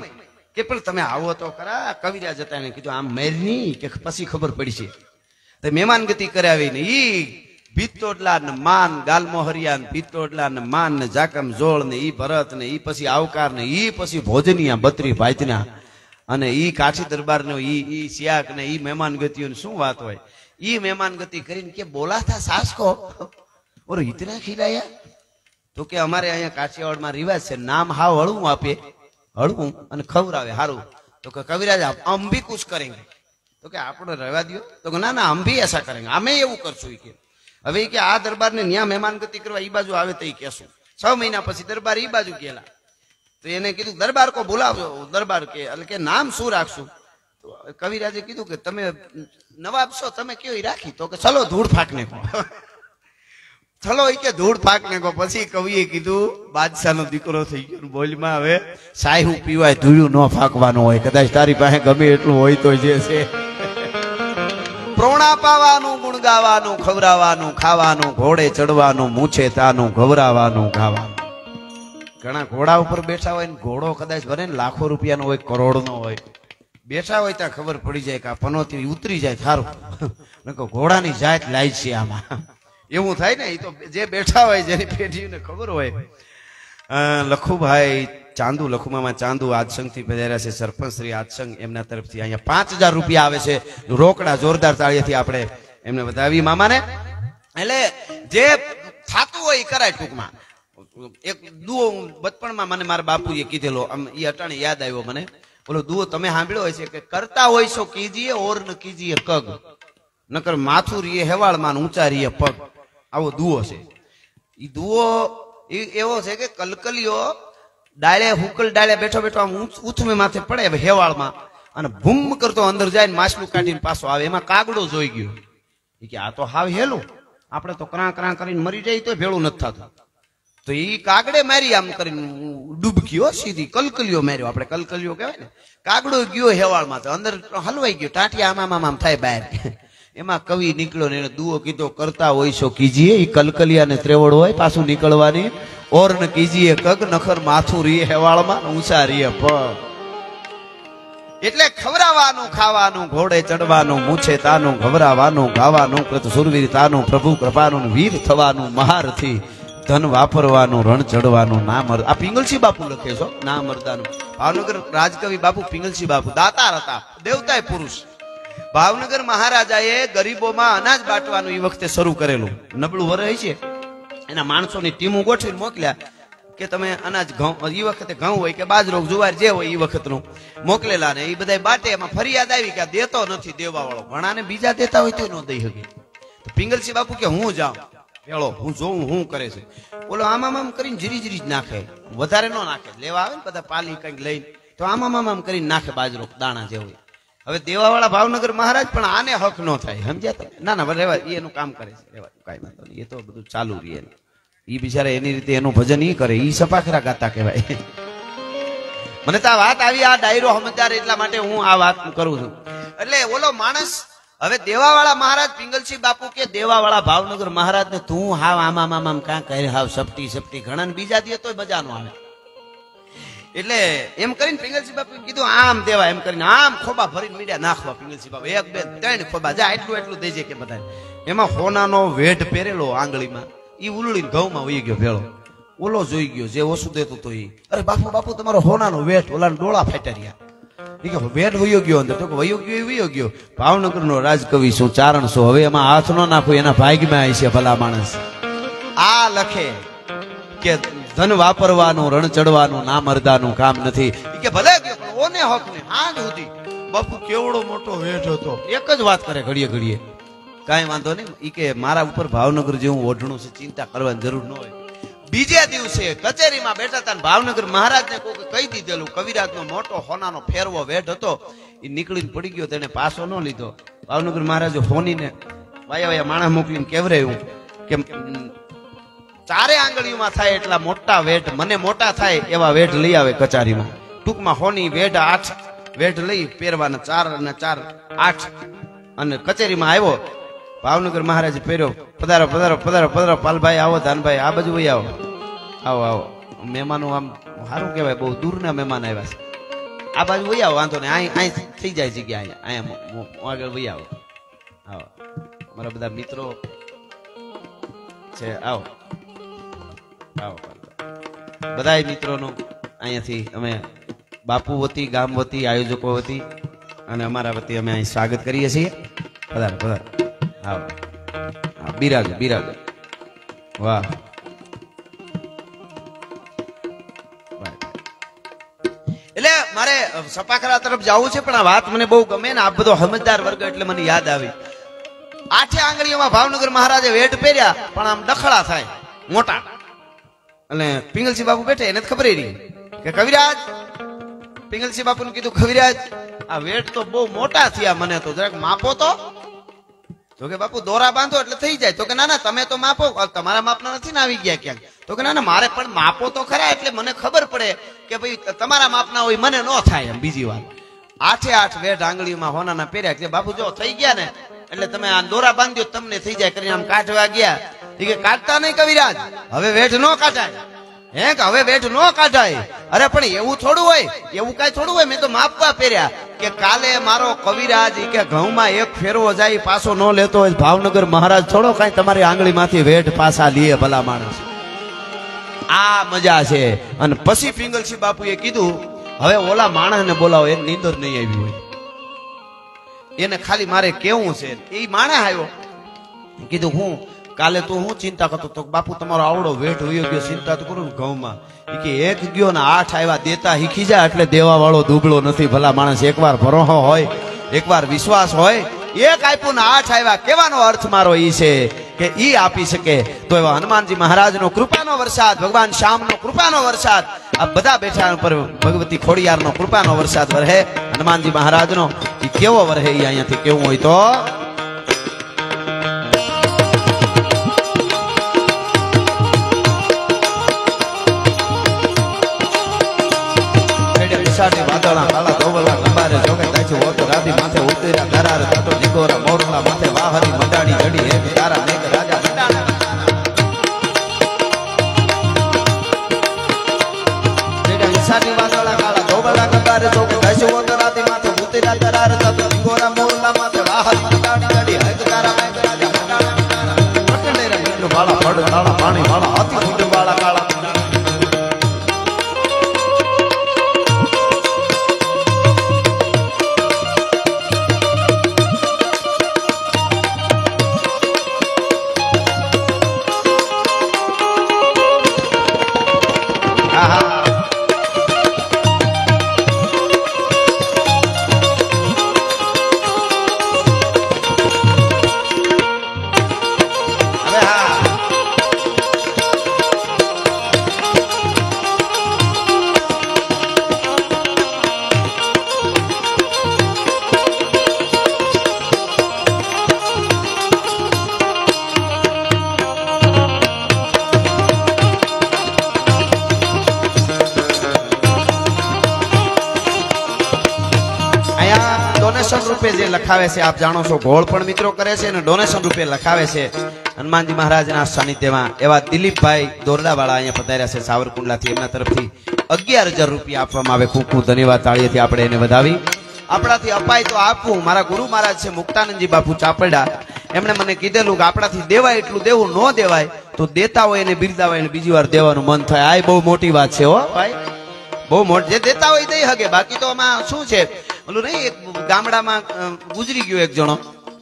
કે પણ તમે આવો તો ખરા કવિરા જતા કીધું, આમ મેરની કે પછી ખબર પડી છે. તો મહેમાનગતિ કરાવીને ઈ ભીતોડલા ને માન ગાલમો હરિયા ને ભીતોડલા ને માન ને જાકમ જોળ ને ઈ ભરત ને ઈ પછી આવકાર ને ઈ પછી ભોજનિયા બત્રી ભાજના અને ઈ કાઠી દરબારનો ઈ ઈ સિયાક ને ઈ મહેમાન ગતિઓની શું વાત હોય? ઈ મહેમાન ગતિ કરીને કે બોલાતા સાસ કો ઓર ઇતના ખીલાયા? તો કે અમારે અહીંયા કાઠિયાવાડમાં રિવાજ છે, નામ હા હળવું આપે. હળવું અને ખવરાવે સારું તો કે કવિરાજ આમ કુશ કુછ કરેંગે. તો કે આપણે રહેવા દો તો કે ના ના, આમ ભી એસા કરેંગે. અમે એવું કરશું કે. હવે કે આ દરબારને ન્યા મહેમાન ગતિ કરવા એ બાજુ આવે તો એ કહેશું. છ મહિના પછી દરબાર એ બાજુ ગયેલા. તો એને કીધું, દરબાર કો બોલાવજો દરબાર કે એટલે કે નામ શું રાખશું? તો કવિરાજે કીધું કે, તમે નવાબ છો, તમે કયો રાખી? તો કે, ચલો ધૂળ ફાકને કહો ચલો એ કે, ધૂળ ફાક ને પછી કવિએ કીધું બાદશાહ નો દીકરો થઈ ગયો. બોલમાં હવે સાયહું પીવાય ધૂળ્યું ન ફાકવાનું હોય. કદાચ તારી પાસે ગમે એટલું હોય તો જે છે. પ્રોણા પાવાનું ગુણ ગાવાનું ખવડાવવાનું, ખાવાનું, ઘોડે ચડવાનું, મૂછે તાનું ગવરાવાનું ગાવાનું ઘણા ઘોડા ઉપર બેઠા હોય ને ઘોડો કદાચ ભરે ને લાખો રૂપિયાનો હોય, કરોડનો હોય. બેઠા હોય ત્યાં ખબર પડી જાય કે આ પનોતી ઉતરી જાય, સારું. ઘોડાની જાત લાય છે આમાં. એવું થાય ને એ તો જે બેઠા હોય જેની પેઢીને ખબર હોય. લખુભાઈ ચાંદુ, લખુમામાં ચાંદુ આજસંગથી પધાર્યા છે, સરપંચ શ્રી આજસંગ એમના તરફથી અહીંયા પાંચ હજાર રૂપિયા આવે છે. રોકડા જોરદાર તાળીથી આપણે એમને વધાવી મામાને, એટલે જે થાતું હોય એ કરાય ટૂંકમાં. એક દુઓ બચપણમાં મને મારા બાપુએ કીધેલો, આમ એ અટાણે યાદ આવ્યો મને. બોલો, દુઓ, તમે સાંભળ્યો છે કે કરતા હોય છો કીજીએ, ઓર ન કીજીએ કગ નકર માથું રીએ, હેવાળમાં ઊંચા રીએ પગ. આવો દુઓ છે. એ દુઓ એવો છે કે કલકલીઓ ડાળે, હુકલ ડાળે બેઠો બેઠો આમ ઉથમે માથે પડે હવે હેવાળમાં. અને ભૂમ કરતો અંદર જાય ને માછલું કાઢીને પાછો આવે. એમાં કાગડો જોઈ ગયો. કે આ તો હાવ હેલું. આપણે તો ક્રાં ક્રાં કરીને મરી જાય તો ભેળું નથી થતું. તો એ કાગડે મારી આમ કરીને ડૂબકી હો સીધી કલકલિયો માર્યો. આપણે કલકલીઓ કહેવાય ને. કાગડો ગયો હેવાળમાં તો અંદર હલવાઈ ગયો. ટાંટિયા આમ આમ આમ થાય બહાર. એમાં કવિ નીકળ્યો ને એને દુઓ કીધો, કરતા હોય છો કીજીએ. એ કલકલિયા ને ત્રેવડ હોય, પાછું નીકળવાની. ઓર ને કીજીએ કગ, નખર માથું રીએ હેવાળમાં ઊંચા રીએ પગ. એટલે ખવરાવાનું, ખાવાનું, ઘોડે ચડવાનું, મૂછે તાનું, ઘવરાવાનું, ગાવાનું, કૃત સુરવીર તાનું, પ્રભુ કૃપાનું વીર થવાનું, મહારથી. ધન વાપરવાનું, રણ ચડવાનું ના મર આ પિંગલસિંહ બાપુ લખે છો ના મરદાનું ભાવનગર રાજકવિ બાપુ પિંગલસિંહ બાપુ, દાતા હતા દેવતાય પુરુષ. ભાવનગર મહારાજાએ ગરીબોમાં અનાજ બાંટવાનું એ વખતે શરૂ કરેલું. નબળું વરય છે એના માણસોની ટીમો ગોઠવીને મોકલ્યા કે તમે અનાજ ઘઉં એ વખતે ઘઉં હોય કે બાજરો, જુવાર જે હોય એ વખતનું મોકલેલા ને એ બધા બાટે એમાં ફરિયાદ આવી કે આ દેતો નથી દેવા વાળો ઘણાને બીજા દેતા હોય તો ન દઈ શકે. પિંગલસિંહ બાપુ કે હું જાઉં? પેલો હું જોઉં, હું કરે છે. બોલો આમામ આમ કરીને જીરી જીરી જ નાખે. વધારે ન નાખે. લેવા આવે ને બધા પાલી કંઈક લઈને, તો આમામ આમ કરીને નાખે બાજરો, દાણા જેવું. હવે દેવાવાળા ભાવનગર મહારાજ પણ આને હક ન થાય. સમજ્યા તમે? ના ના રેવા એનું કામ કરે છે. રેવા કાંઈ વાંધો નહીં. એ તો બધું ચાલુ રહે. એ બિચારા એની રીતે એનું ભજન ઈ કરે. એ સપાખરા ગાતા કહેવાય. મને તો આ વાત આવી, આ ડાયરો સમજદાર એટલા માટે હું આ વાત કરું છું. એટલે ઓલો માણસ હવે દેવાવાળા મહારાજ પિંગલસિંહ બાપુ કે દેવાવાળા ભાવનગર મહારાજ ને તું હાવ આમામ આમામ આમ આમ કાં કહે હાવ સપટી સપટી ઘણા ને બીજા દે તોય મજા નો આવે. એટલે એમ કરીને પિંગલસિંહ બાપુ કીધું, આમ દેવા, એમ કરીને, આમ ખોબા ભરીને મીડિયા નાખવા પિંગલસિંહ બાપુ. એક, બે, ત્રણ ખોબા, જા, એટલું એટલું દેજે કે બધા એમાં હોનાનો વેઢ પહેરેલો આંગળીમાં. એ ઉલળીને ઘઉંમાં વહી ગયો ભેળો. ઓલો જોઈ ગયો, જે ઓછું દેતો તો એ અરે બાપુ બાપુ, તમારો હોનાનો વેઠ ઓલાના ડોળા ફાટ્યા રહ્યા. વેઠ વયો અંદર. તો વયો ગયો એ વયો રાજકવિ શું ચારણ શું? હવે એમાં હાથ ન નાખો, એના ભાગમાં આવી છે ભલા માણસ. આ લખે કે ધન વાપરવાનું, રણ ચડવાનું ના મરદાનું કામ નથી. કે ભલે ગયો, પણ ઓને હક ને આજ સુધી બાપુ કેવડો મોટો વેઠ હતો. એક જ વાત કરે ઘડીએ ઘડીએ. કાંઈ વાંધો નહીં. એ કે મારા ઉપર ભાવનગર જેવું ઓઢણું છે, ચિંતા કરવાની જરૂર ન હોય. બીજે દિવસે કચેરીમાં બેઠા હતા ભાવનગર મહારાજને કોઈ કહી દીધેલું. કવિરાજનો મોટો હોનાનો ફેરવો વેઢ હતો. એ નીકળીને પડી ગયો તેને પાછો ન લીધો. ભાવનગર મહારાજે હોનીને વાયા વાયા માણસ મોકલીને કેવરાયું. કે ચારે આંગળીઓમાં થાય એટલા મોટા વેઢ, મને મોટા થાય એવા વેઢ લઈ આવે કચારીમાં. ટૂંકમાં હોની, વેઢ આઠ, વેઢ લઈ પહેરવાના ચાર અને ચાર આઠ. અને કચેરીમાં આવ્યો ભાવનગર મહારાજ પહેર્યો. પધારો પધારો પધારો પધારો. પાલભાઈ, આવો, ધાનભાઈ, આ બાજુ વહી આવો. આવો આવો. મહેમાનો આમ સારું કહેવાય, બહુ દૂરના મહેમાન આવ્યા છે. આ બાજુ વહી આવો, વાંધો નહીં. અહીં અહીં થઈ જાય જગ્યા અહીંયા. અહીંયા આગળ વહી આવો. આવો. મારા બધા મિત્રો છે, આવો. આવો બધા મિત્રોનું અહીંયાથી અમે બાપુ વતી, ગામ વતી, આયોજકો વતી અને અમારા વતી અમે અહીં સ્વાગત કરીએ છીએ. પધારો પધારો. બિરાજ, બિરાજો. વાહ. મારે સપાખરા તરફ જવું છે, પણ આ વાત મને બહુ ગમે ને આ બધો સમજદાર વર્ગ એટલે મને યાદ આવી. આઠે આંગળીઓમાં ભાવનગર મહારાજે વેટ પહેર્યા, પણ આમ ડખડા થાય, મોટા. અને પિંગલસિંહ બાપુ બેઠે, એને ખબર નહીં કે કવિરાજ, પિંગલસિંહ બાપુને કીધું, કવિરાજ, આ વેટ તો બહુ મોટા થયા મને તો, જરાક માપો તો. તો કે બાપુ, દોરા બાંધો એટલે થઈ જાય. તો કે ના ના, તમે તો માપો. તમારા માપના નથી ને આવી ગયા ક્યાંક? તો કે ના ના, મારે પણ માપો તો ખરા, એટલે મને ખબર પડે કે ભાઈ તમારા માપના હોય, મને ન થાય એમ બીજી વાત. આઠે આઠ વેઢ આંગળીમાં હોનાના પહેર્યા કે બાપુ, જો, થઈ ગયા ને, એટલે તમે આ દોરા બાંધ્યો, તમને થઈ જાય. કરીને આમ કાઢવા ગયા. કે કાઢતા નહીં કવિરાજ. હવે વેઠ ન કાઢાય. હે કે હવે વેઠ ન કાઢાય? અરે પણ એવું થોડું હોય, એવું કઈ થોડું હોય? મેં તો માપવા પહેર્યા કે કાલે મારો કવિરાજ કે ઘઉંમાં એક ફેરવો જાય, પાછો ન લેતો હોય ભાવનગર મહારાજ થોડો કઈ તમારી આંગળીમાંથી વેઠ પાછા લીએ ભલા માણસ. આ મજા છે. અને પછી પિંગલસિંહ બાપુએ કીધું, હવે ઓલા માણસને બોલાવો, એને નીંદર નહીં આવી હોય. એને ખાલી મારે કેવું છે. એ માણસ આવ્યો. કીધું, હું કાલે તો હું ચિંતા કરતો તો બાપુ તમારો આવડો વેઠ હોય ગયો, ચિંતા તો કરું ઘઉંમાં. એ કે એક ગયો ને આઠ આવ્યા દેતા શીખી જાય એટલે દેવા વાળો દુબળો નથી. ભલા માણસ એકવાર ભરોહો હોય, એકવાર વિશ્વાસ હોય, એક આપ્યું ને આઠ આવ્યા કેવાનો અર્થ મારો ઈ છે કે ઈ આપી શકે. તો એવા હનુમાનજી મહારાજનો કૃપાનો વરસાદ, ભગવાન શ્યામનો કૃપાનો વરસાદ, આ બધા બેઠા ઉપર ભગવતી ખોડિયારનો કૃપાનો વરસાદ વરહે. હનુમાનજી મહારાજનો કેવો વરહે અહીંયાથી? કેવું હોય તો? રાધી માથે ઉતર્યા કરાર થતો જીગોરા મોરલા માથે વાહરી મંડાડી જડી હે તારા મેઘ રાજા ખેડે વિશાળની વાદળા કાળા ધોબળા કતારે જોગે તાજી હોત માથે ઉતર્યા કરાર થતો જીગોરા મોરલા માથે વાહરી મંડાડી જડી હે તારા મેઘ રાજા મંડાણા પટંડેરા મીંડું વાળા ફળ કાળા પાણી વાળા હાથી લખાવે છે, આપ જાણો છો ઘોળ પણ મિત્રો કરે છે અને ડોનેશન રૂપે લખાવે છે. હનુમાનજી મહારાજના સાનિધ્યમાં એવા દિલીપભાઈ દોરડાવાળા અહીંયા પધાર્યા છે, સાવરકુંડલાથી એમના તરફથી અગિયાર રૂપિયા આપવામાં આવે. ખૂબ ખૂબ ધન્યવાદ તાળીએથી આપણે એને વધાવી. આપણાથી અપાય તો આપવું મારા ગુરુ મહારાજ છે, મુક્તાનંદજી બાપુ ચાપડા એમણે મને કીધેલું કે આપણાથી દેવાય એટલું દેવું ન દેવાય, તો દેતા હોય એને બિરદાવાય એને બીજી વાર દેવાનું મન થાય. આ બહુ મોટી વાત છે હો ભાઈ. બહુ મોટ જે દેતા હોય તે હકે બાકી તો આમાં શું છે? ઓલું નહીં, એક ગામડામાં ગુજરી ગયો એક જણો.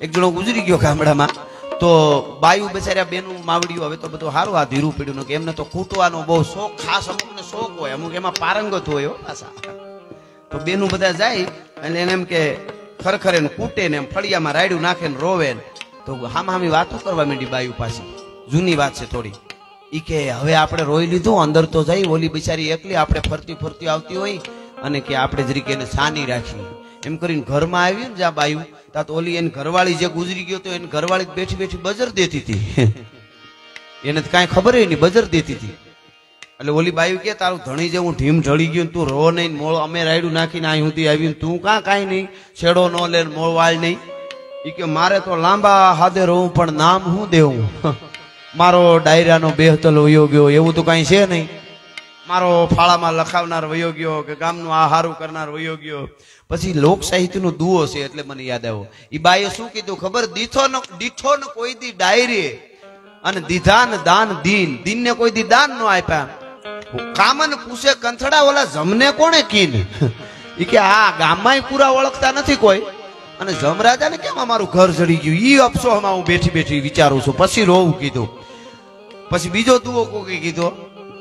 એક જણો ગુજરી ગયો ગામડામાં. તો બાયુ બેચાર્યા બેનું માવડિયું. હવે તો બધું સારું આ ધીરું પડ્યું. ને કે એમને તો કૂટવાનો બહુ શોખ, ખાસ અમુકને શોખ હોય. અમુક એમાં પારંગત હોય પાછા. તો બેનું બધા જાય અને એને એમ કે ખરેખર એને કૂટે ને એમ ફળિયામાં રાયડું નાખે ને રોવે ને તો હામ હામી વાતો કરવા માંડી બાયુ પાછી. જૂની વાત છે થોડી. ઈ કે હવે આપણે રોઈ લીધું, અંદર તો જઈ, ઓલી બિચારી એકલી આપણે ફરતી ફરતી આવતી હોય અને કે આપણે જરીકે એને સાની રાખી. એમ કરીને ઘરમાં આવી ને જ્યાં બાયું, ત્યાં તો ઓલી એની ઘરવાળી જે ગુજરી ગયો તો એની ઘરવાળી બેઠી બેઠી બજર દેતી હતી. [LAUGHS] એને તો કાંઈ ખબર નહીં, બજર દેતી હતી. એટલે ઓલી બાયું કે, તારું ધણી જેવું ઢીમ ઢળી ગયું તું રો નહીં મોળ, અમે રાયડું નાખીને અહીં સુધી આવ્યું તું કાં કાંઈ નહીં, છેડો ન લે મોળ વાળ નહીં. એ કે, મારે તો લાંબા હાથે રહું, પણ નામ હું દેવું? [LAUGHS] મારો ડાયરાનો બેહતલ વયો ગયો, એવું તો કાંઈ છે નહીં. મારો ફાળામાં લખાવનાર વયો ગયો, કે ગામનું આ હારું કરનાર વયો ગયો. પછી લોક સાહિત્યનો દુઓ છે એટલે મને યાદ આવ્યો. એ બાઈએ શું કીધું ખબર? દીઠો ન દીઠો ન કોઈ દી ડાયરી અને દીધા ને દાન દીન. દીનને કોઈ દી દાન ન આપ્યા. કામન પૂછે કંથડા ઓલા જમને કોણે કીન? ઈ કે આ ગામમાં પૂરા ઓળખતા નથી કોઈ. અને જમરાજાને કેમ અમારું ઘર જડી ગયું? ઈ અફસોમાં હું બેઠી બેઠી વિચારું છું. પછી રોવું કીધું. પછી બીજો દુઓ કોકી કીધો?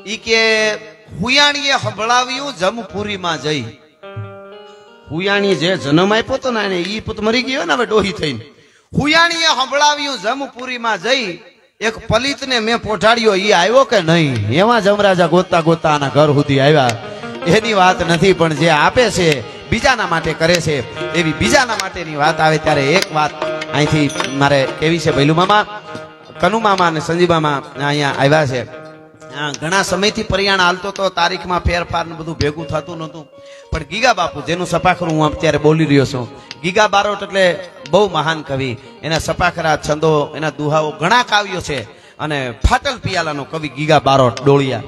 ઈ કે, હુયાણીએ સંભળાવ્યું જમપુરીમાં જઈ. હુયાણીએ જે જન્મ આપ્યો તો ને એને ઈ પુત મરી ગયો ને હવે ડોહી થઈને. હુયાણીએ સંભળાવ્યું, જમપુરીમાં જઈ એક પલિતને મેં પોઢાડ્યો, ઈ આવ્યો કે નહીં? એમાં જમરાજા ગોતતા ગોતા આના ઘર સુધી આવ્યા. એની વાત નથી, પણ જે આપે છે, બીજાના માટે કરે છે, એવી બીજાના માટેની વાત આવે ત્યારે એક વાત અહીંથી મારે કેવી છે. ભૈલુ મામા કનુ મામા અને સંજીવ મામા અહીંયા આવ્યા છે. ઘણા સમયથી પરિયાણ હાલતો તો તારીખમાં ફેરફાર ને બધું ભેગું થતું નહોતું. પણ ગીગા બાપુ, જેનું સપાખરું હું અત્યારે બોલી રહ્યો છું. ગીગા બારોટ એટલે બહુ મહાન કવિ. એના સપાખરા, છંદો, એના દુહાઓ ઘણા કાવ્યો છે. અને ફાટલ પિયાલાનો કવિ ગીગા બારોટ, ડોળિયા.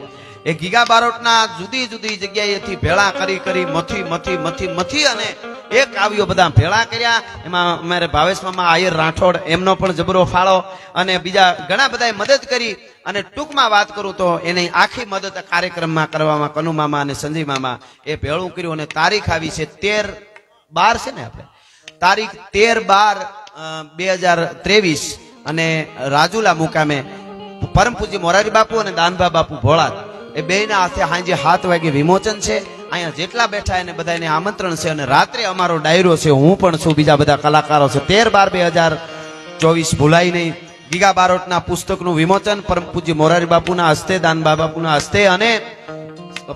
એ ગીગા બારોટના જુદી જુદી જગ્યાએથી ભેળા કરી કરી મથી મથી મથી મથી અને એ કાવ્યો બધા ભેળા કર્યા. એમાં અમારે ભાવેશ મામા, આયર રાઠોડ, એમનો પણ જબરો ફાળો અને બીજા ઘણા બધાએ મદદ કરી. અને ટૂંકમાં વાત કરું તો એની આખી મદદ કાર્યક્રમમાં કરવામાં કનુ મામા અને સંજય મામા એ ભેળું કર્યું અને તારીખ આવી છે તેર બાર છે ને આપણે? તારીખ તેર બાર બે હજાર ત્રેવીસ અને રાજુલા મુકામે પરમ પૂજ્ય મોરારી બાપુ અને દાનભા બાપુ ભોળાત એ બેયના હાથે સાંજે સાત વાગે વિમોચન છે. અહીંયા જેટલા બેઠા એને બધાને આમંત્રણ છે અને રાત્રે અમારો ડાયરો છે, હું પણ છું, બીજા બધા કલાકારો છે. તેર બાર બે હજાર ચોવીસ ભૂલાય નહીં. ગીગા બારોટના પુસ્તકનું વિમોચન પરમ પૂજ્ય મોરારી બાપુના હસ્તે, દાન બાપુના હસ્તે અને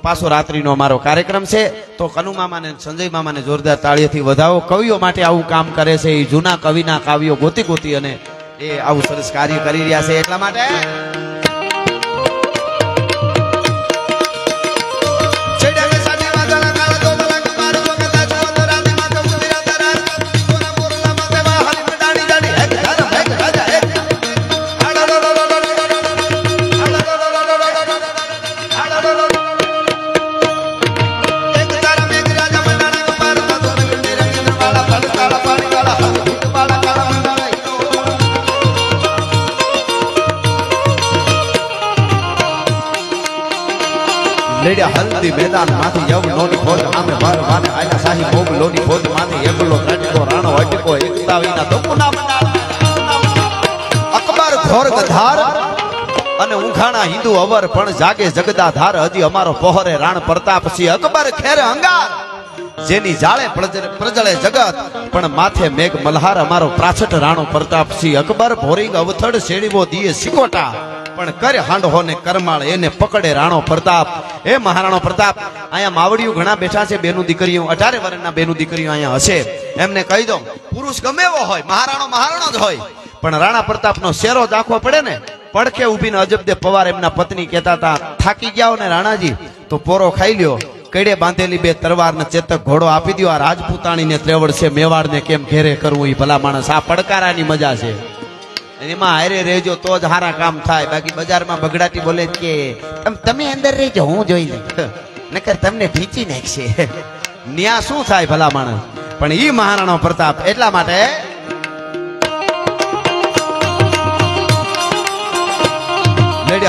પાછો રાત્રિનો અમારો કાર્યક્રમ છે. તો કનુ મામાને, સંજય મામાને જોરદાર તાળીઓથી વધાવો. કવિઓ માટે આવું કામ કરે છે, એ જૂના કવિના કાવ્યો ગોતી ગોતી અને એ આવું સરસ કાર્ય કરી રહ્યા છે. એટલા માટે હલ્દી મેદાનમાંથી યવ લોની ફોજ આમે ભાર વાને આયા સાહી ભોગ લોની ફોજમાંથી એકલો ત્રટકો રાણો, અટકો એકતા વિના પુના અકબર ઘોર ગધાર અને ઉઘાણા હિન્દુ અવર પણ જાગે જગદા ધાર હજી અમારો પહોરે રાણ પ્રતાપ સિંહ. અકબર ખેર અંગાર. જેની જાળે પ્રજ- પ્રજળે જગત. પણ માથે મેઘ મલ્હાર અમારો પ્રાછટ રાણો પ્રતાપ સિંહ. અકબર ભોરિંગ અવથડ શેડીવો દીએ સિકોટા પણ કરે હાંડો ને કરમાળ, એને પકડે રાણો પ્રતાપ. એ મહારાણો પ્રતાપ, અહીંયા માવડિયું ઘણા બેઠા છે, બેનું દીકરીઓ, અઢારે વર્ષના બેનું દીકરીઓ અહીંયા હશે. એમને કહી દો પુરુષ ગમે એવો હોય, મહારાણો મહારાણો જ હોય. પણ રાણા પ્રતાપનો શેરો જ પડે ને પડખે ઉભીને અજબદે પવાર એમના પત્ની કહેતા હતા, થાકી ગયા ને રાણાજી? તો પોરો ખાઈ લ્યો, કડે બાંધેલી બે તરવાર ને ચેતક ઘોડો આપી દો આ રાજપૂતાણીને ત્રેવડ છે, મેવાડને કેમ ઘેરે કરવું એ ભલા માણસ, આ પડકારાની મજા છે. એમાં હારે રહેજો, તો જ સારા કામ થાય. બાકી બજારમાં બગડાટી બોલે કે, તમે અંદર રહેજો, હું જોઈ લઈ [LAUGHS] નકર તમને ઢીંચી નાખશે. [LAUGHS] ન્યા શું થાય ભલા માણસ? પણ ઈ મહારાણો પ્રતાપ એટલા માટે લેડે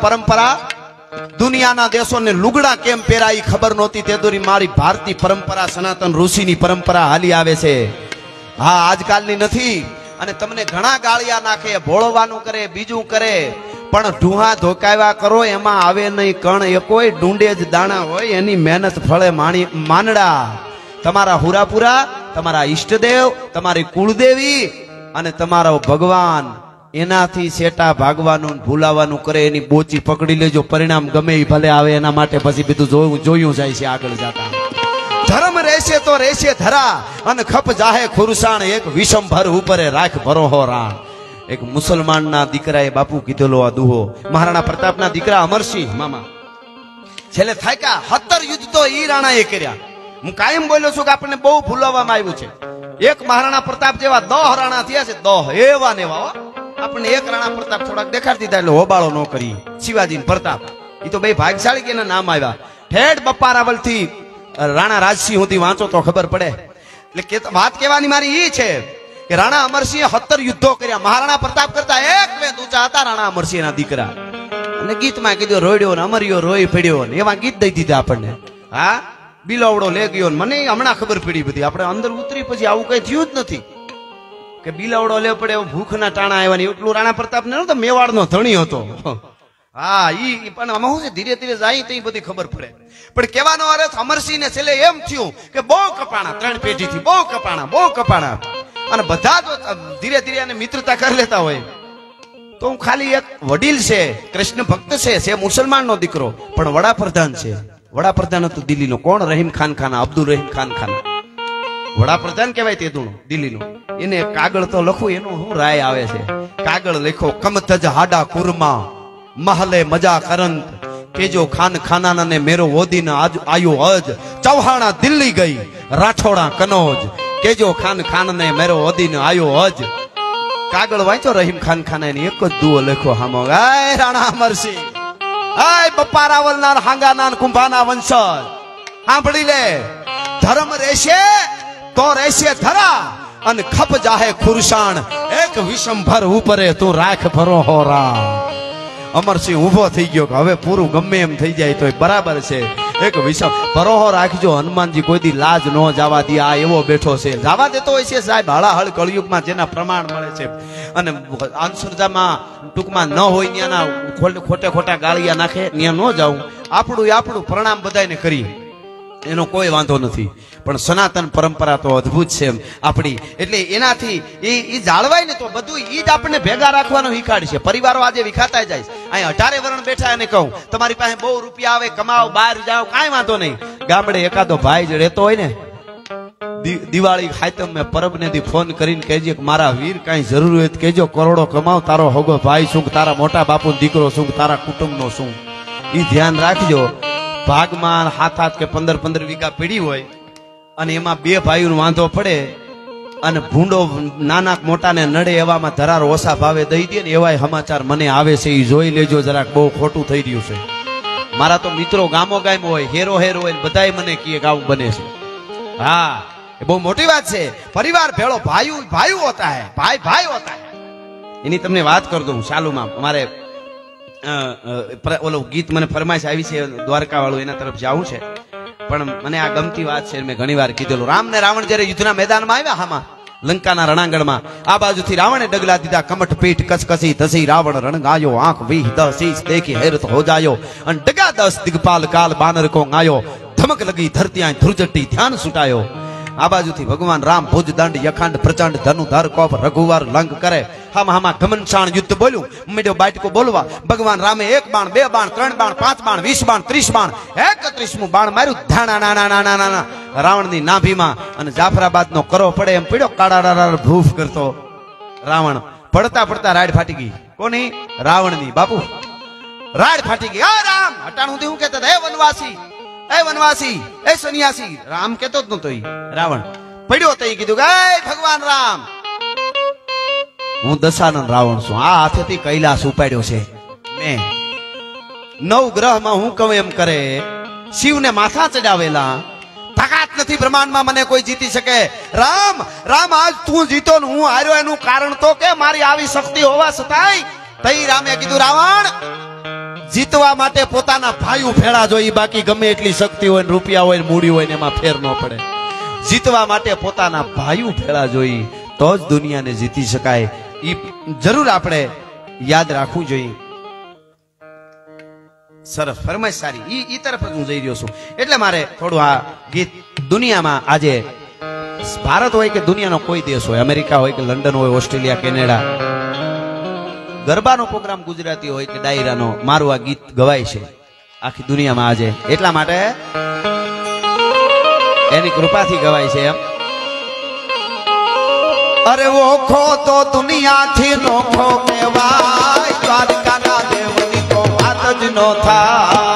પરંપરા દુનિયાના દેશોને લુગડા કેમ પહેરાય એ ખબર નહોતી. તે દોરી મારી ભારતીય પરંપરા, સનાતન ઋષિની પરંપરા હાલી આવે છે. હા, આજકાલની નથી. અને તમને ઘણા ગાળિયા નાખે, ભોળવાનું કરે, બીજું કરે. પણ ઢુહા ધોકાવ્યા કરો, એમાં આવે નહીં કણ. એ કોઈ ડુંડે જ દાણા હોય, એની મહેનત ફળે માણી માનડા તમારા હુરાપુરા, તમારા ઈષ્ટદેવ, તમારી કુળદેવી અને તમારો ભગવાન. એનાથી સેટા ભાગવાનું ભૂલાવાનું કરે, એની બોચી પકડી લેજો, પરિણામ ગમે એ ભલે આવે, એના માટે પછી બધું જોયું જોયું જાય છે આગળ જતા. ધર્મ રહેશે તો રહેશે ધરા, અને ખપ જાહે ખુરસાણ, એક વિષમભર ઉપરે રાખ ભરોહો રાણ. એક મુસલમાનના દીકરાએ બાપુ કીધેલો આ દુહો, મહારાણા પ્રતાપના દીકરા અમરસિંહ મામા. છેલ્લે થાક્યા, હત્તર યુદ્ધ તો ઈ રાણાએ કર્યા. હું કાયમ બોલ્યો છું કે આપણને બહુ ભૂલવામાં આવ્યું છે. એક મહારાણા પ્રતાપ જેવા દહ રાણા થયા છે, દહ એવા ને એવા, હો. આપણને એક રાણા પ્રતાપ થોડાક દેખાડી દીધા એટલે હોબાળો ન કરી. શિવાજી પ્રતાપ એ તો બે ભાગશાળી કે નામ આવ્યા. ઠેઠ બપ્પારાવલથી રાણા રાજસિંહ સુધી વાંચો તો ખબર પડે. એટલે કે વાત કહેવાની મારી એ છે કે રાણા અમરસિંહે સત્તર યુદ્ધો કર્યા. મહારાણા પ્રતાપ કરતા એક બે ઊંચા હતા રાણા અમરસિંહ ના દીકરા. અને ગીતમાં કીધું રોડ્યો ને અમર્યો રોઈ પડ્યો ને. એવા ગીત દઈ દીધા આપણને. હા? બિલાવડો લે ગયો મને હમણાં ખબર પડી બધી. આપણે અંદર ઉતરી પછી આવું કઈ થયું જ નથી. કે બિલાવડો લે પડે એવું ભૂખના ટાણા આવ્યા ને એટલું રાણા પ્રતાપ ને તો મેવાડનો ધણી હતો. હા, ઈ પણ આમાં શું છે? ધીરે ધીરે જાય તો બધી ખબર પડે. પણ કહેવાનો અર્થ અમરસિંહ ને છેલ્લે એમ થયું કે બહુ કપાણા, ત્રણ પેઢીથી, બહુ કપાણા બહુ કપાણા. અને બધા તો ધીરે ધીરે એને મિત્રતા કરી લેતા હોય. તો હું ખાલી એક વડીલ છે, કૃષ્ણ ભક્ત છે છે મુસલમાનનો દીકરો, પણ વડાપ્રધાન છે. વડાપ્રધાન હતું દિલ્હીનો. કોણ? રહીમ ખાન ખાના, અબ્દુલ રહીમ ખાન ખાના. વડાપ્રધાન કહેવાય તે દુણો દિલ્હીનો. એને કાગળ તો લખું, એનું શું રાય આવે છે? કાગળ લખો કમતજ હાડા કુરમા, મહલે મજા કરંત. કેજો ખાન ખાનાના ને મેરો વોદીન આયો અજ. ચૌહાણા દિલ્હી ગઈ, રાઠોડા કનોજ. કેજો ખાન ખાન ને મેરો વોદીન આયો અજ. કાગળ વાંચો રહીમ ખાન ખાના એક જ દુઓ લખ્યો હામો. આય રાણા અમરસિંહ આય બપ્પા રાવલના હાંગાના કુંભાના વંશજ. સાંભળી લે. ધર્મ રહેશે તો રહેશે ધરા અને ખપ જાહે ખુરશાણ. એક વિષમભર ઉપરે તું રાખ ભરો હો અમરસિંહ ઊભો થઈ ગયો કે હવે પૂરું ગમે એમ થઈ જાય તો બરાબર છે. એક વિષમ પરોહો રાખજો, હનુમાનજી કોઈ દી લાજ ન જવા દે, આ એવો બેઠો છે. જવા દેતો હોય છે સાહેબ, હળાહળ કળિયુગમાં જેના પ્રમાણ મળે છે. અને અંશુરજામાં ટૂંકમાં ન હોય ત્યાંના ખોટે ખોટે ગાળિયા નાખે, ત્યાં ન જાવું આપણું આપણું પ્રણામ બધાને કરી એનો કોઈ વાંધો નથી. પણ સનાતન પરંપરા તો અદ્ભુત છે આપણી, એટલે એનાથી એ જાળવાય ને તો બધું એ જ આપણને ભેગા રાખવાનો હિકાડ છે પરિવારો આજે વિખાતા જાય અહીંયા અહીં અઢારે વરણ બેઠા અને કહું, તમારી પાસે બહુ રૂપિયા આવે કમાવ બહાર જાઓ, કાંઈ વાંધો નહીં. ગામડે એકાદો ભાઈ જ રહેતો હોય ને દિવાળી ખાતમ મેં પરબ દી ફોન કરીને કહેજે કે મારા વીર કાંઈ જરૂર હોય તો કહેજો, કરોડો કમાવ તારો હગો ભાઈ શું, તારા મોટા બાપુ દીકરો શું, તારા કુટુંબનો શું. એ ધ્યાન રાખજો. ભાગમાં હાથ હાથ કે પંદર પંદર વીઘા પીડી હોય અને એમાં બે ભાઈઓનો વાંધો પડે અને ભૂંડો નાના મોટાને નડે એવામાં ધરાર ઓછા ભાવે દઈ દે ને એવાય સમાચાર મને આવે છે એ જોઈ લેજો જરાક. બહુ ખોટું થઈ રહ્યું છે. મારા તો મિત્રો ગામો ગામ હોય, હેરો હેરો હોય બધાય મને કીએ આવું બને છે. હા, એ બહુ મોટી વાત છે. પરિવાર ભેળો ભાઈ ભાઈ હોતા હે. ભાઈ ભાઈ હોતા હે. એની તમને વાત કરી દઉં, ચાલુમાં. પ્ર- ઓલું ગીત મને ફરમાઈશ આવી છે દ્વારકા વાળું એના તરફ જવું છે. પણ મને આ ગમતી વાત છે, મેં ઘણી વાર કીધેલું. રામ ને રાવણ જયારે યુદ્ધના મેદાનમાં આવ્યા હામાં, લંકાના રણાંગણમાં, આ બાજુથી રાવણે ડગલા દીધા કમઠ પીઠ કસકસી ધસી, રાવણ રણગાયો, આંખ વીહ દસ ઈસ દેખી હેરત હો જાયો, અને ડગા દસ દિગપાલ કાલ બાનર કો ગાયો ધમક લગી ધરતી ધ્રુજટી ધ્યાન સુટાયો. આ બાજુથી ભગવાન રામ ભુજ દંડ યખાંડ પ્રચંડ ધનુ ધર કોપ રઘુવાર લંગ કરે. હામાં હામાં ઘમનશાણ યુદ્ધ બોલ્યું. મેડ્યો બાટકો બોલવા. ભગવાન રામે એક બાણ, બે બાણ, ત્રણ બાણ, પાંચ બાણ, વીસ બાણ, ત્રીસ બાણ, એકત્રીસમું બાણ માર્યું. ધાણા નાના નાના નાના રાવણની નાભીમાં અને જાફરાબાદ નો કરો પડે એમ પડ્યો. કાળા ભૂફ કરતો રાવણ. પડતા પડતા રાડ ફાટી ગઈ. કોની? રાવણની. બાપુ. રાડ ફાટી ગઈ. આ રામ. હટાણું હું કેતા હે વનવાસી એ વનવાસી, એ સન્યાસી, રામ કેતો જ નતો રાવણ. પડ્યો તો કીધું કે ભગવાન રામ. હું દશાનંદ રાવણ છું. આ હાથેથી કૈલાસ ઉપાડ્યો છે. મેં નવ ગ્રહમાં હું કહું એમ કરે, શિવને માથા ચડાવેલા, તાકાત નથી બ્રહ્માંડમાં મને કોઈ જીતી શકે. રામ રામ, આજ તું જીતો ને હું હાર્યો એનું કારણ તો કે મારી આવી શક્તિ હોવા છતાંય. તઈ રામે કીધું, રાવણ જીતવા માટે પોતાના ભાઈઓ ભેળા જોઈ બાકી ગમે એટલી શક્તિ હોય ને રૂપિયા હોય ને મૂડી હોય ને એમાં ફેર ન પડે. જીતવા માટે પોતાના ભાઈઓ ભેળા જોઈ તો જ દુનિયાને જીતી શકાય. એ જરૂર આપણે યાદ રાખવું જોઈએ સરસ, ફરમાઈશ સારી. ઈ ઈ તરફ હું જઈ રહ્યો છું. એટલે મારે થોડું આ ગીત દુનિયામાં આજે ભારત હોય કે દુનિયાનો કોઈ દેશ હોય, અમેરિકા હોય કે લંડન હોય, ઓસ્ટ્રેલિયા, કેનેડા ગરબાનો પ્રોગ્રામ ગુજરાતી હોય કે ડાયરાનો, મારું આ ગીત ગવાય છે. આખી દુનિયામાં આજે. એટલા માટે એની કૃપાથી ગવાય છે એમ. અરે ઓખો તો દુનિયાથી નોખો કહેવાય. દ્વારકાના દેવની તો વાત જ ન થાય.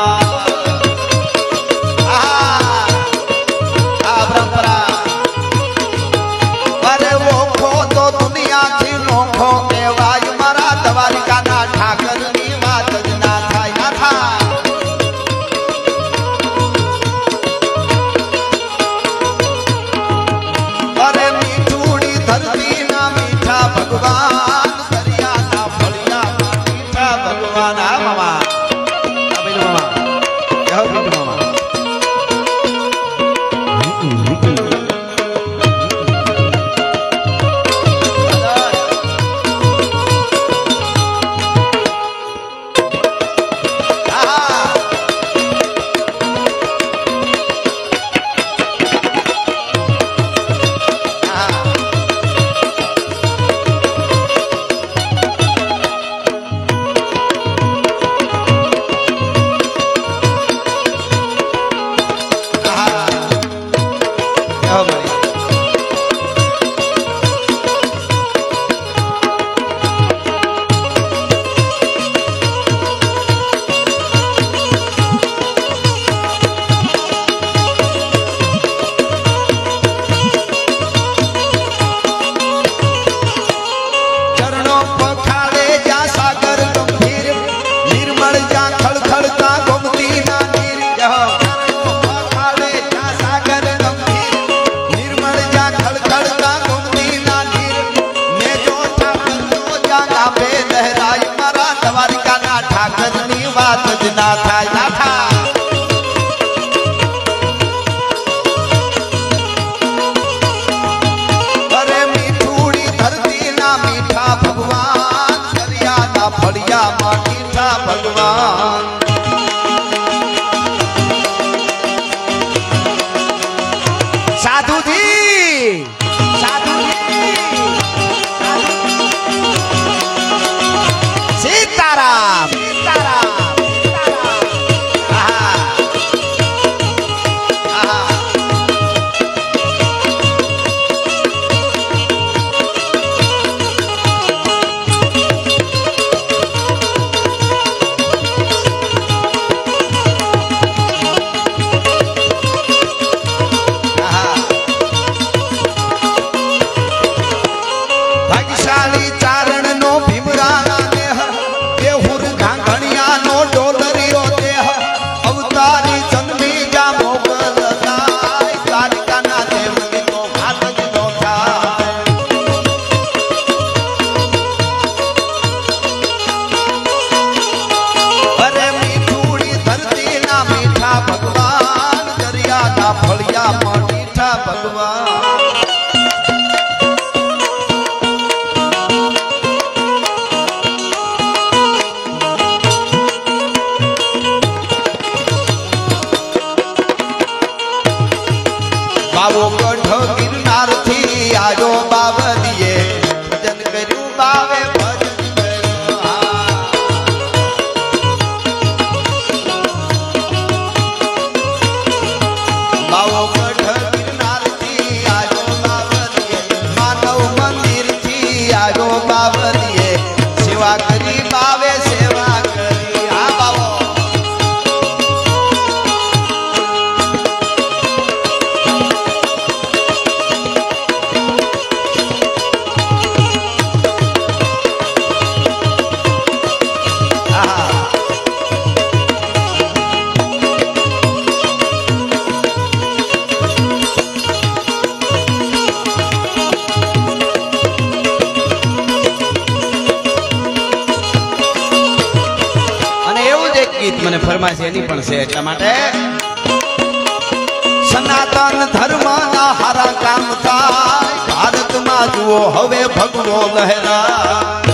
હવે ભગવો લહેરા.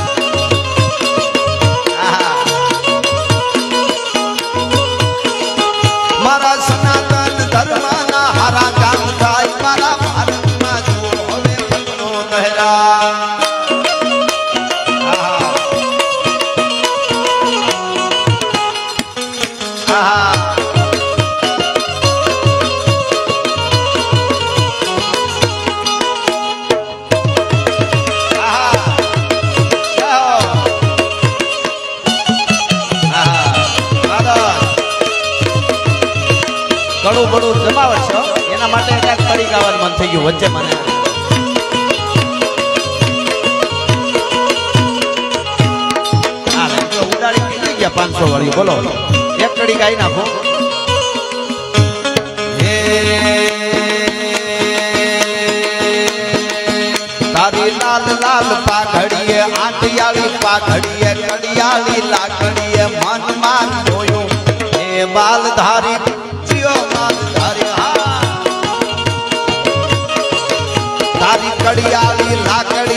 થઈ ગયું વચ્ચે મને. પાંચસો વાળી, બોલો. એક કડી ગાઈ નાખો. તારી લાલ લાલ પાઘડીએ, આંટિયાળી પાઘડીએ, કડિયાળી લાકડીએ, મન જોયું. હે માલધારી જીઓ તારી કડિયાળી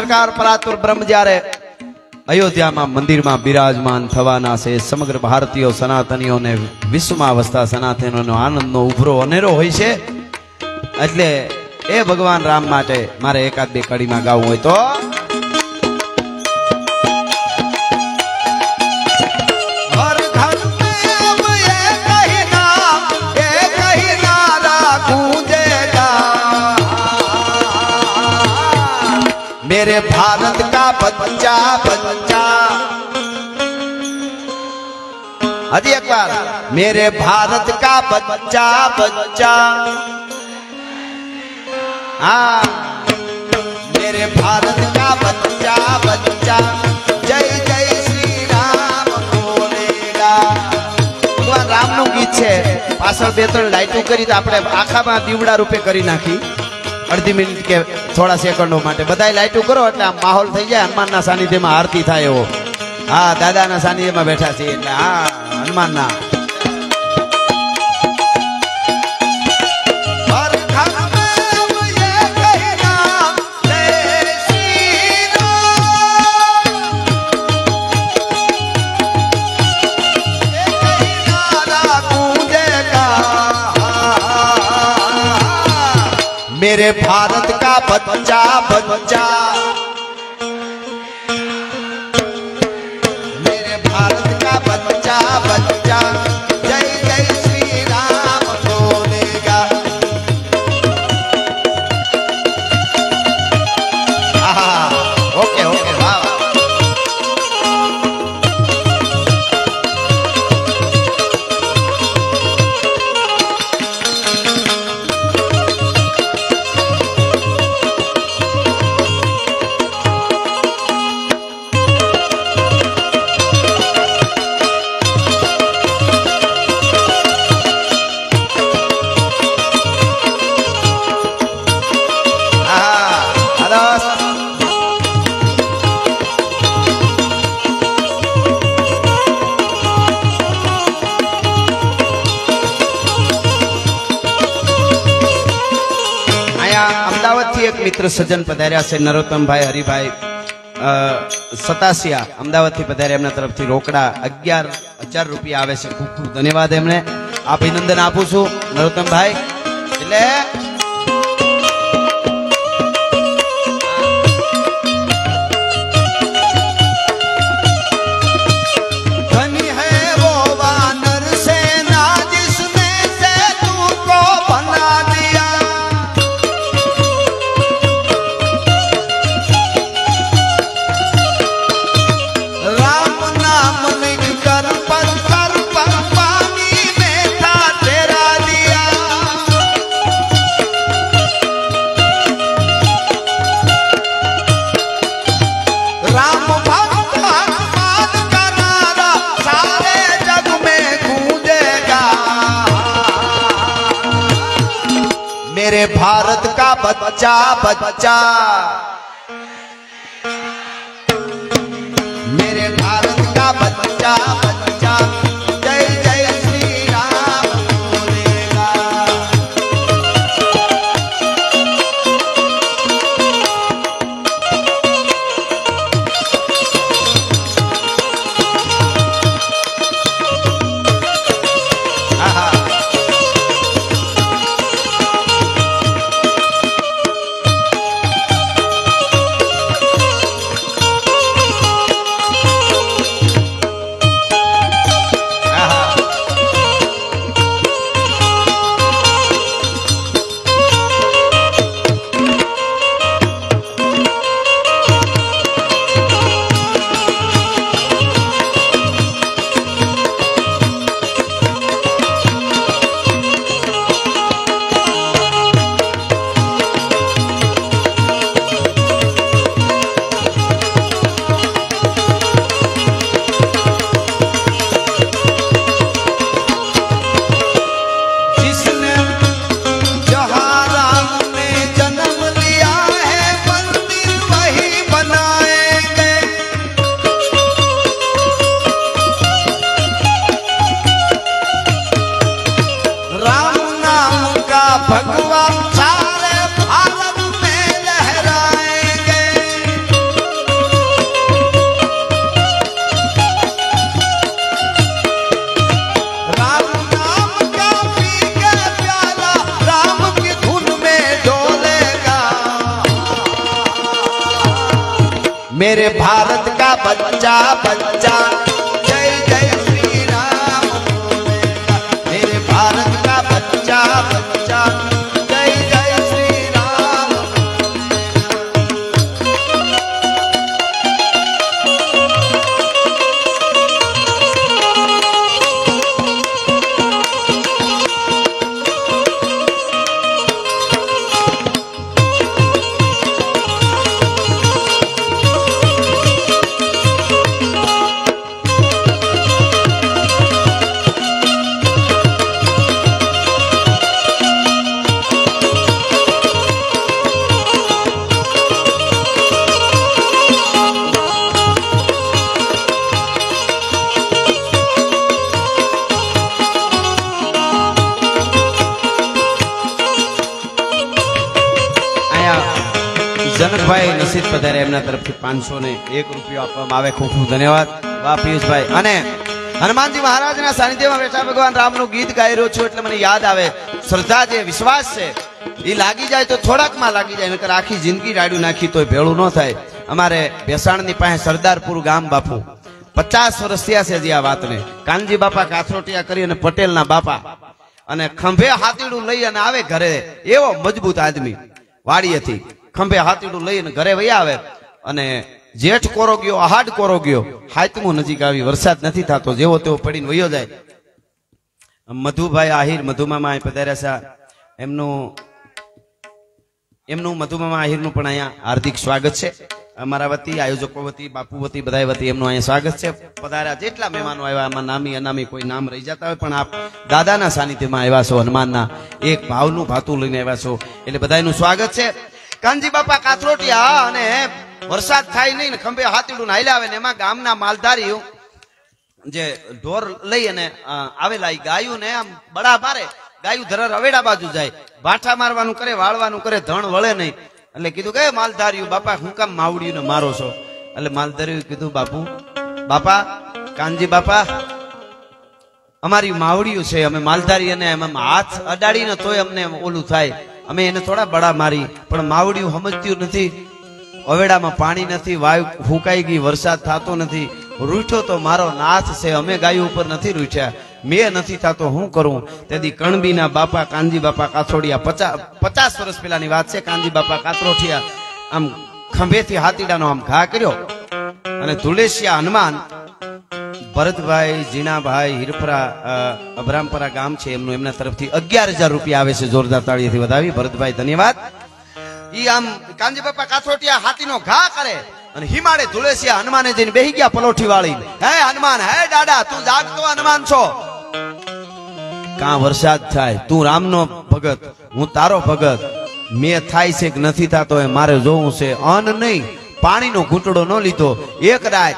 સરકાર પરાતુર બ્રહ્મ જ્યારે અયોધ્યામાં મંદિરમાં બિરાજમાન થવાના છે, સમગ્ર ભારતીયો સનાતનીઓને, વિશ્વમાં વસતા સનાતનીઓનો આનંદનો ઉભરો અનેરો હોય છે. એટલે એ ભગવાન રામ માટે મારે એકાદ બે કડીમાં ગાવું હોય તો मेरे भारत का बच्चा बच्चा हजी एक बार मेरे भारत का बच्चा बच्चा हाँ मेरे भारत का बच्चा बच्चा जय जय श्री राम બોલેગા ભગવાન રામનું ગીત છે પાછળ બે ત્રણ લાઈટો કરી તો આપણે આખામાં દીવડા રૂપે કરી નાખી અડધી મિનિટ કે થોડા સેકન્ડો માટે બધાય લાઇટું કરો એટલે આમ માહોલ થઈ જાય. હનુમાનના સાનિધ્યમાં આરતી થાય એવો. હા, દાદાના સાનિધ્યમાં બેઠા છીએ એટલે, હા, હનુમાનના. मेरे भारत का बच्चा बच्चा સજ્જન પધાર્યા છે નરોત્તમભાઈ, હરિભાઈ સતાસિયા, અમદાવાદથી પધાર્યા એમના તરફથી રોકડા અગિયાર હજાર રૂપિયા આવે છે. ખૂબ ખૂબ ધન્યવાદ એમને અભિનંદન આપું છું નરોત્તમભાઈ. એટલે मेरे भारत का बच्चा बच्चा मेरे भारत का बच्चा એક રૂપિયો આપવામાં આવે. ખૂબ ખૂબ ધન્યવાદ. વાહ, પિયુષભાઈ. અને હનુમાનજી મહારાજના સાનિધ્યમાં બેઠા ભગવાન રામનું ગીત ગાઈ રહ્યો છું એટલે મને યાદ આવે. શ્રદ્ધા જે વિશ્વાસ છે, એ લાગી જાય તો થોડાકમાં લાગી જાય, નકર આખી જિંદગી રાડ્યું નાખી તોય ભેળું ન થાય. અમારે ભેસાણની પાસે સરદારપુર ગામ બાપુ. પચાસ વર્ષ થયા છે હજી આ વાતને. કાનજી બાપા કાથરોટિયા કરી અને પટેલના બાપા. અને ખંભે હાથીડું લઈ અને આવે ઘરે. એવો મજબૂત આદમી વાડીએથી ખંભે હાથીડું લઈને ઘરે વહી આવે. અને જેઠ કોરો ગયો, આહાડ કોરો ગયો, હાથમું નજીક આવી, વરસાદ નથી થતો, જેવો તેવો પડીને વયો જાય. મધુભાઈ આહિર મધુમામા પધાર્યા છે. એમનું એમનું મધુમામા આહિરનું પણ અહીંયા હાર્દિક સ્વાગત છે. અમારા વતી, આયોજકો વતી, બાપુ વતી બધા વતી એમનું અહીંયા સ્વાગત છે. પધાર્યા જેટલા મહેમાનો આવ્યા, આમાં નામી અનામી કોઈ નામ રહી જતા હોય, પણ આપ દાદાના સાનિધ્યમાં આવ્યા છો, હનુમાનના એક ભાવનું ભાતું લઈને આવ્યા છો. એટલે બધાનું સ્વાગત છે. કાનજી બાપા, કાથરોટિયા અને વરસાદ થાય નહીં ને ખંભે હાથીડું હાલ્યા આવે ને એમાં ગામના માલધારીઓ જે ઢોર લઈ અને આવેલા ગાયું ને આમ બડા મારે ગાયું ધરર અવેડા બાજુ જાય. ભાઠા મારવાનું કરે, વાળવાનું કરે, ધણ વળે નહીં. એટલે કીધું કે માલધાર્યું બાપા, હું કામ માવડિયું મારો છો? એટલે માલધાર્યું કીધું, બાપુ, બાપા, કાનજી બાપા, અમારી માવડિયું છે, અમે માલધારી અને એમ હાથ અડાડીને તોય અમને ઓલું થાય. અમે એને થોડા બડા મારી, પણ માવડિયું સમજતું નથી. અવેડામાં પાણી નથી વાયુ ફૂંકાઈ ગઈ વરસાદ થતો નથી. રૂઠો તો મારો નાથ છે અમે ગાયો ઉપર નથી રૂઠ્યા. મેં નથી થતો હું કરું? તેથી કણબીના બાપા કાનજી બાપા કાથોડિયા પચાસ પચાસ વર્ષ પહેલાની વાત છે કાનજી બાપા કાથરોઠિયા. આમ ખંભેથી હાથીડાનો આમ ઘા કર્યો. અને ધુલેશિયા હનુમાન ભરતભાઈ જીણાભાઈ હિરપરા અ, અભરામપરા ગામ છે એમનું એમના તરફથી અગિયાર હજાર રૂપિયા આવે છે જોરદાર તાળીથી વધાવી. ભરતભાઈ ધન્યવાદ. ઈ આમ કાનજી બાપા હાથીનો ઘા કરે અને હિમાડે ધુલેસિયા હનુમાને જઈને બેહી ગયા પલોઠી વાળી હે હનુમાન, હે દાદા, તું જાગતો હનુમાન છો. કા વરસાદ થાય? તું રામનો ભગત, હું તારો ભગત. મેં થાય છે કે નથી થતો એ મારે જોવું છે. અન્ન નહીં, પાણીનો ઘૂંટડો ન લીધો. એક રાત,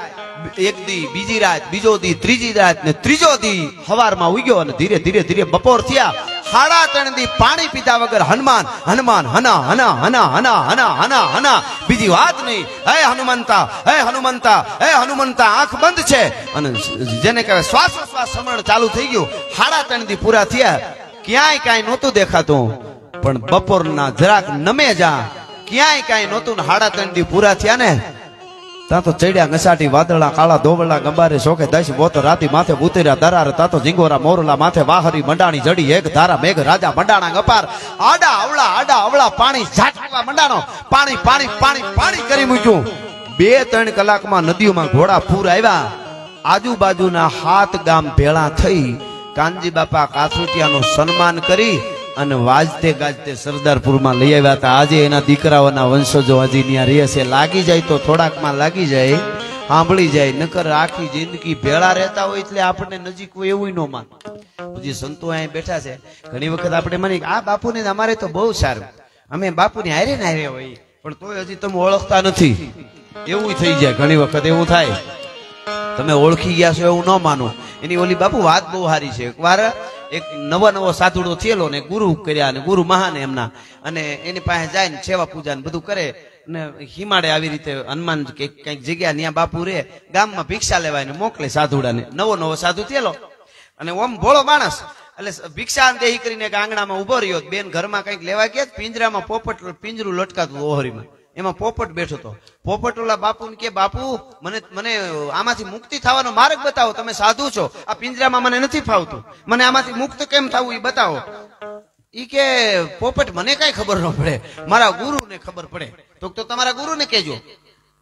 એક દી, બીજી રાત, બીજો દી, ત્રીજી રાત ને ત્રીજો દી હવારમાં ઉગ્યો અને ધીરે ધીરે ધીરે બપોર થયા. સાડા ત્રણ દી પાણી પીધા વગર હનુમાન હનુમાન, હના હના હના હના હના હના હના. બીજી વાત નહીં. હે હનુમંતા હે હનુમંતા હે હનુમંતા, આંખ બંધ છે. અને જેને કહેવાય શ્વાસોશ્વાસ સમરણ ચાલુ થઈ ગયું. હાડા ત્રણ પૂરા થયા. ક્યાંય કાંઈ નહોતું દેખાતું. પણ બપોરના જરાક નમે જા ક્યાંય કાંઈ નહોતું હાડા ત્રણ દી પૂરા થયા ને તા ચડ્યા ઘસાટી, વાદળા, કાળા ધોવળા, ગંબારે શોખે દશ બોત રાતી માથે ઉતર્યા દરાર, તા તો ઝીંગોરા, મોરલા માથે વાહરી, મંડાણી જડી, એક ધારા મેઘ, રાજા મંડાણા ગપાર. આડા અવળા આડા અવળા, પાણી ઝાટવા મંડાણો, પાણી પાણી પાણી પાણી કરી મૂક્યું. બે, ત્રણ કલાકમાં નદીઓમાં ઘોડા પૂર આવ્યા. આજુબાજુના હાથ ગામ ભેળા થઈ કાનજી બાપા કાથુટિયાનું સન્માન કરી અને વાજતે ગાજતે સરદારપુરમાં લઈ આવ્યા હતા. આજે એના દીકરાઓના વંશજો હજી ત્યાં રહે છે. લાગી જાય તો થોડાકમાં લાગી જાય, સાંભળી જાય, નકર આખી જિંદગી ભેળા રહેતા હોય એટલે આપણને નજીક હોય એવું ન માન. પછી સંતો અહીં બેઠા છે. ઘણી વખત આપણે માની આ બાપુને અમારે તો બહુ સારું. અમે બાપુની હારે ને હારે હોય. પણ તોય હજી તમે ઓળખતા નથી. એવું થઈ જાય ઘણી વખત એવું થાય. તમે ઓળખી ગયા છો એવું ન માનો. એની ઓલી બાપુ વાત બહુ સારી છે. એકવાર એક નવો નવો સાધુડો થયેલો ને ગુરુ કર્યા અને ગુરુ મહાન એમના. અને એની પાસે જાય ને સેવા પૂજા ને બધું કરે ને હિમાડે આવી રીતે હનુમાન કે કંઈક જગ્યા ત્યાં બાપુ રે ગામમાં ભિક્ષા લેવાય ને મોકલે સાધુડાને. નવો નવો સાધુ થયેલો. અને ઓમ ભોળો માણસ. એટલે ભિક્ષા દેહી કરીને આંગણામાં ઊભો રહ્યો. બેન ઘરમાં કંઈક લેવા ગયા પિંજરામાં પોપટ, પિંજરું લટકાતું ઓહરીમાં. એમાં પોપટ બેઠો હતો. પોપટ ઓલા બાપુ કે, બાપુ, મને મને આમાંથી મુક્તિ થવાનો માર્ગ બતાવો. તમે સાધુ છો. આ પિંજરામાં મને નથી ફાવતું. મને આમાંથી મુક્ત કેમ થવું એ બતાવો. ઈ કે, પોપટ મને કઈ ખબર ન પડે. મારા ગુરુને ખબર પડે. તો તો તમારા ગુરુને કહેજો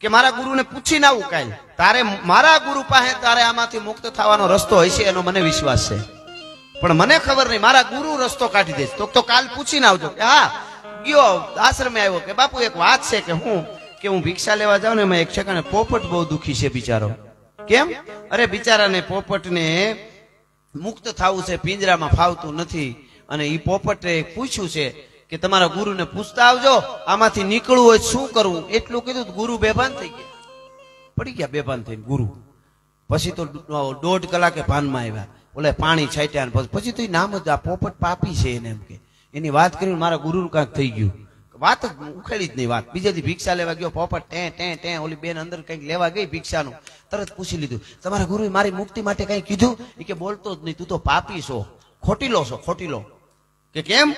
કે, મારા ગુરુને પૂછીને આવું કાંઈ. તારે મારા ગુરુ પાસે તારે આમાંથી મુક્ત થવાનો રસ્તો હશે એનો મને વિશ્વાસ છે. પણ મને ખબર નહીં. મારા ગુરુ રસ્તો કાઢી દેશે તો તો કાલ પૂછીને આવજો કે, હા ગયો, આશ્રમે આવ્યો કે, બાપુ, એક વાત છે કે હું કે હું ભિક્ષા લેવા જાઉં ને એમાં એક છે પોપટ બહુ દુખી છે બિચારો. કેમ? અરે, બિચારાને પોપટને મુક્ત થવું છે, પિંજરામાં ફાવતું નથી. અને એ પોપટે પૂછ્યું છે કે, તમારા ગુરુને પૂછતા આવજો, આમાંથી નીકળવું હોય શું કરવું? એટલું કીધું ગુરુ બેભાન થઈ ગયા. પડી ગયા બેભાન થઈને ગુરુ. પછી તો દોઢ કલાકે ભાનમાં આવ્યા. ઓલે પાણી છાંટ્યા પછી તો નામ જ આ પોપટ પાપી છે એને એમ કે. એની વાત કરીને મારા ગુરુ કાંઈક થઈ ગયું. વાત ઉખેડી જ નહીં વાત. બીજેથી ભિક્ષા લેવા ગયો, પોપટ, ટે ટે ટે, ઓલી બેન અંદર કંઈક લેવા ગઈ ભિક્ષાનું. તરત પૂછી લીધું. તમારા ગુરુએ મારી મુક્તિ માટે કંઈ કીધું? એ કે, બોલતો જ નહીં. તું તો પાપી છો. ખોટીલો છો, ખોટીલો. કે કેમ?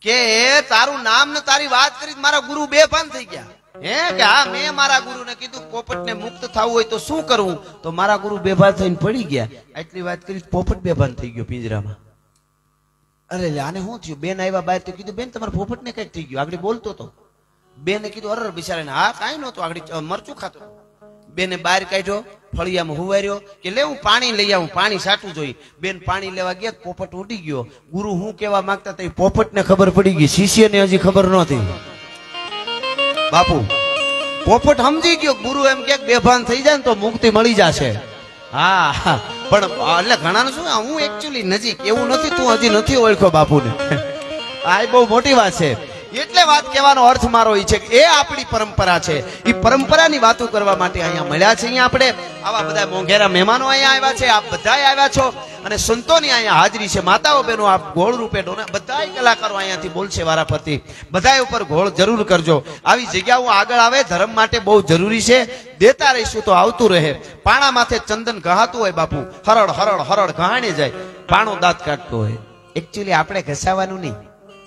કે તારું નામ ને તારી વાત કરી મારા ગુરુ બે પાન થઈ ગયા. હે? કે હા, મેં મારા ગુરુને કીધું, પોપટને મુક્ત થવું હોય તો શું કરવું? તો મારા ગુરુ બેભાન થઈને પડી ગયા. આટલી વાત કરી પોપટ બેભાન થઈ ગયો પિંજરામાં. અરે આને શું થયું? બેન આવ્યા બહાર તો કીધું, બેન, તમારા ને કંઈક થઈ ગયું. આગળ બોલતો હતો બેને કીધું, અરર, બિચારાને હા કાંઈ નહોતું. આગળ મરચું ખાતો. બેને બહાર કાઢ્યો, ફળિયામાં હુવાર્યો કે, લે, હું પાણી લઈ આવું, પાણી સાટું જોઈ. બેન પાણી લેવા ગયા, પોપટ ઉડી ગયો. ગુરુ હું કેવા માંગતા હતા પોપટને ખબર પડી ગઈ, શિષ્યને હજી ખબર નહોતી. બાપુ, પોપટ સમજી ગયો, ગુરુ એમ કે, બેભાન થઈ જાય ને તો મુક્તિ મળી જશે. હા. પણ, એટલે ઘણા શું હું એકચ્યુઅલી નજીક, એવું નથી, તું હજી નથી ઓળખ્યો બાપુને [LAUGHS] આ બહુ મોટી વાત છે એટલે વાત કહેવાનો અર્થ મારો એ છે કે એ આપણી પરંપરા છે. એ પરંપરાની વાતો કરવા માટે અહીંયા મળ્યા છે અહીંયા આપણે. આવા બધા મોંઘેરા મહેમાનો અહીંયા આવ્યા છે, આપ બધા આવ્યા છો. અને સંતોની અહીંયા હાજરી છે. માતાઓ બહેનો, આપ ગોળ રૂપે ડોના, બધાય કલાકારો અહીંયાથી બોલશે વારાફરતી બધા ઉપર ગોળ જરૂર કરજો. આવી જગ્યાઓ આગળ આવે, ધર્મ માટે બહુ જરૂરી છે. દેતા રહીશું તો આવતું રહે. પાણા માથે ચંદન ઘહાતું હોય બાપુ. હરળ હરળ હરળ ઘહાણી જાય. પાણો દાંત કાઢતો હોય. એકચ્યુઅલી આપણે ઘસાવાનું નહીં.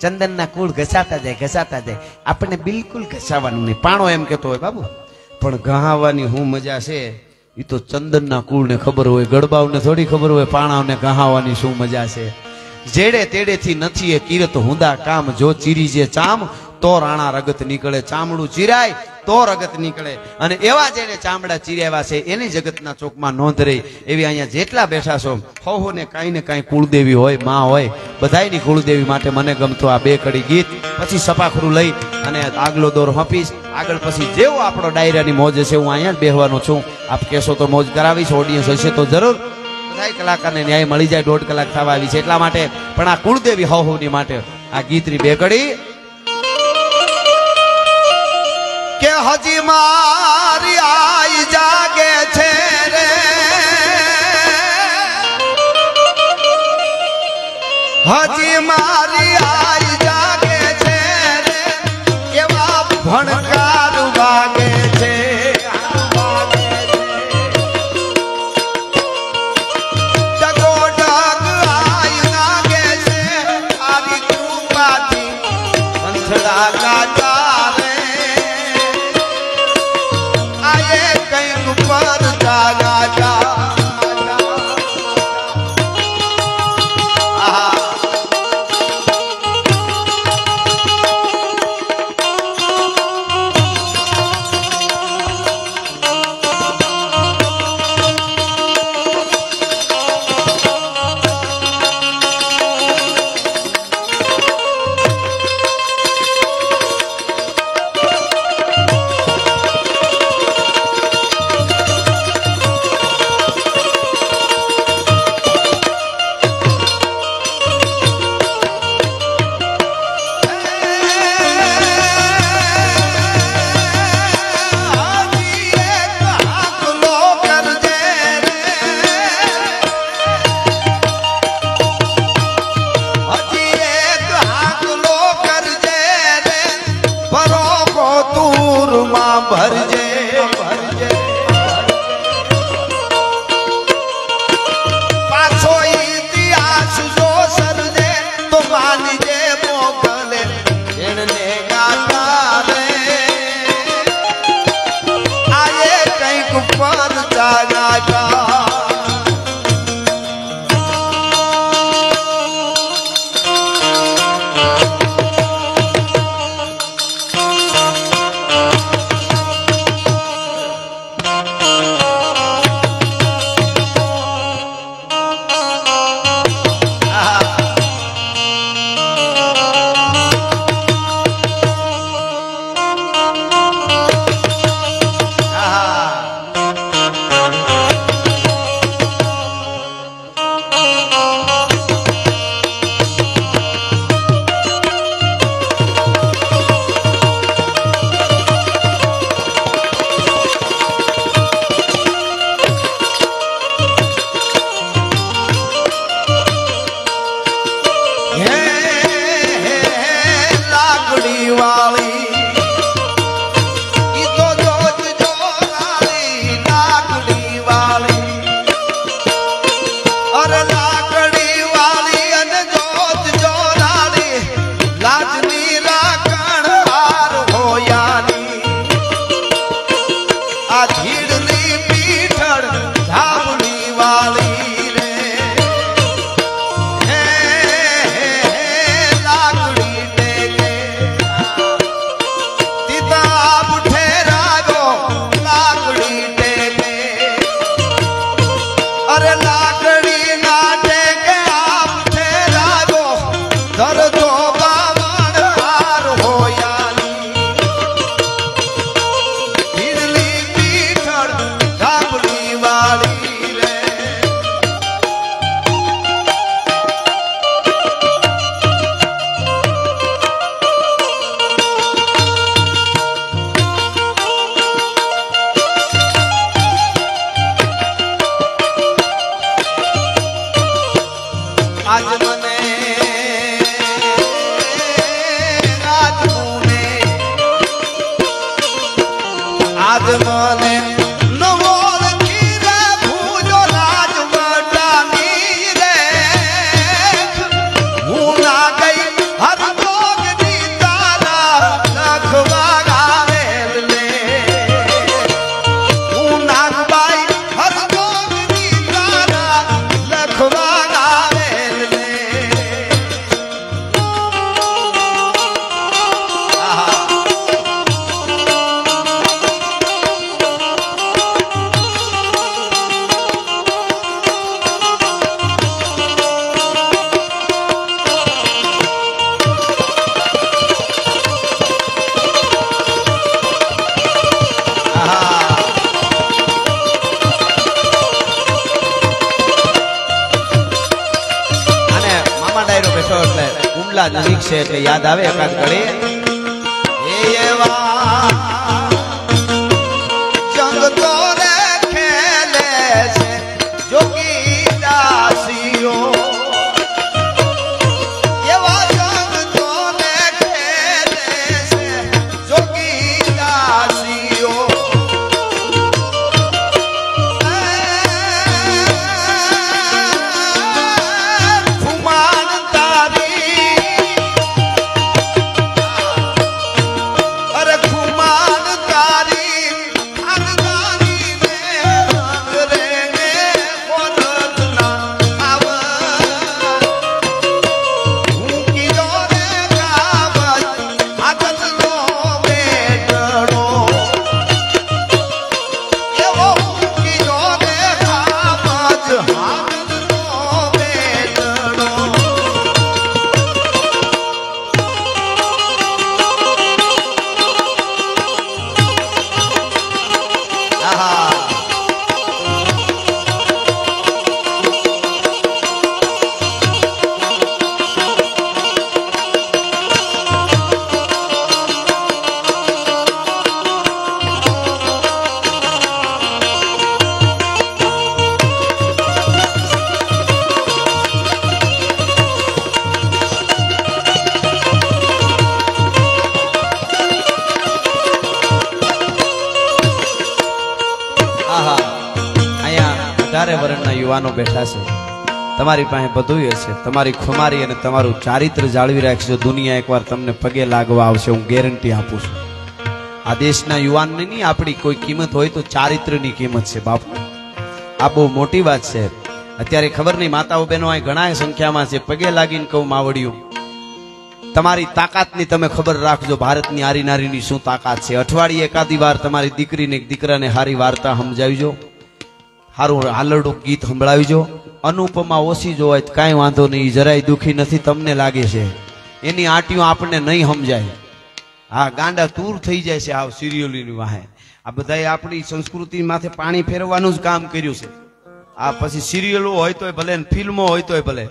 ચંદનના કુળ ઘસાતા જાય ઘસાતા જાય. આપણને બિલકુલ ઘસાવાનું નહીં. પાણો એમ કહેતો હોય બાબુ. પણ ઘહાવાની હું મજા છે એ તો ચંદનના કુળને ખબર હોય, ગડબાવને થોડી ખબર હોય પાણાઓને ગહાવાની શું મજા છે. જેડે તેડેથી નથી એ કિરત હુંદા કામ, જો ચીરી જે ચામ, તો રાણા રગત નીકળે, ચામડું ચીરાય તો રગત નીકળે. અને એવા જેને ચામડા ચીર્યા છે, એની જગતના ચોકમાં નોંધ રહી. એવી અહીંયા જેટલા બેઠા છો હો ને કાંઈ ને કાંઈ કુળદેવી હોય, માં હોય, બધાયની કુળદેવી માટે મને ગમતો આ બે કડી ગીત. પછી સપાખરું લઈ અને આગલો દોર હપીશ. આગળ પછી જેવો આપણો ડાયરાની મોજ છે, હું અહીંયા જ બેહવાનો છું. આપ કહેશો તો મોજ કરાવીશ, ઓડિયન્સ હશે તો જરૂર. બધાય કલાકારને ન્યાય મળી જાય, દોઢ કલાક થવા આવી છે એટલા માટે. પણ આ કુળદેવી હવની માટે આ ગીતની બે કડી હજી મારી આઈ જાગે છે રે. હજી મારી તમારી પાસે બધું હશે. તમારી ખુમારી અને તમારું ચારિત્ર જાળવી રાખશો દુનિયા એકવાર તમને પગે લાગવા આવશે. હું ગેરંટી આપું છું. આ દેશના યુવાનની નહીં, આપણી કોઈ કિંમત હોય તો ચારિત્રની કિંમત છે, બાપુ. આ બહુ મોટી વાત છે. અત્યારે ખબર નહીં, માતાઓ બહેનો અહીં ઘણા સંખ્યામાં છે. પગે લાગીને કહું માવડિયું તમારી તાકાતની તમે ખબર રાખજો. ભારતની હારી નારીની શું તાકાત છે? અઠવાડિયે એકાદી વાર તમારી દીકરીને દીકરાને હારી વાર્તા સમજાવીજો. સારું હાલરડું ગીત સંભળાવજો. અનુપમા ઓછી જો હોય તો કાંઈ વાંધો નહીં, જરાય દુઃખી નથી, તમને લાગે છે. એની આંટીઓ આપણને નહીં સમજાય. હા ગાંડા તૂર થઈ જાય છે આ સિરિયલની વાહે. આ બધાએ આપણી સંસ્કૃતિ માથે પાણી ફેરવવાનું જ કામ કર્યું છે. આ પછી સિરિયલો હોય તોય ભલે ફિલ્મો હોય તોય ભલે.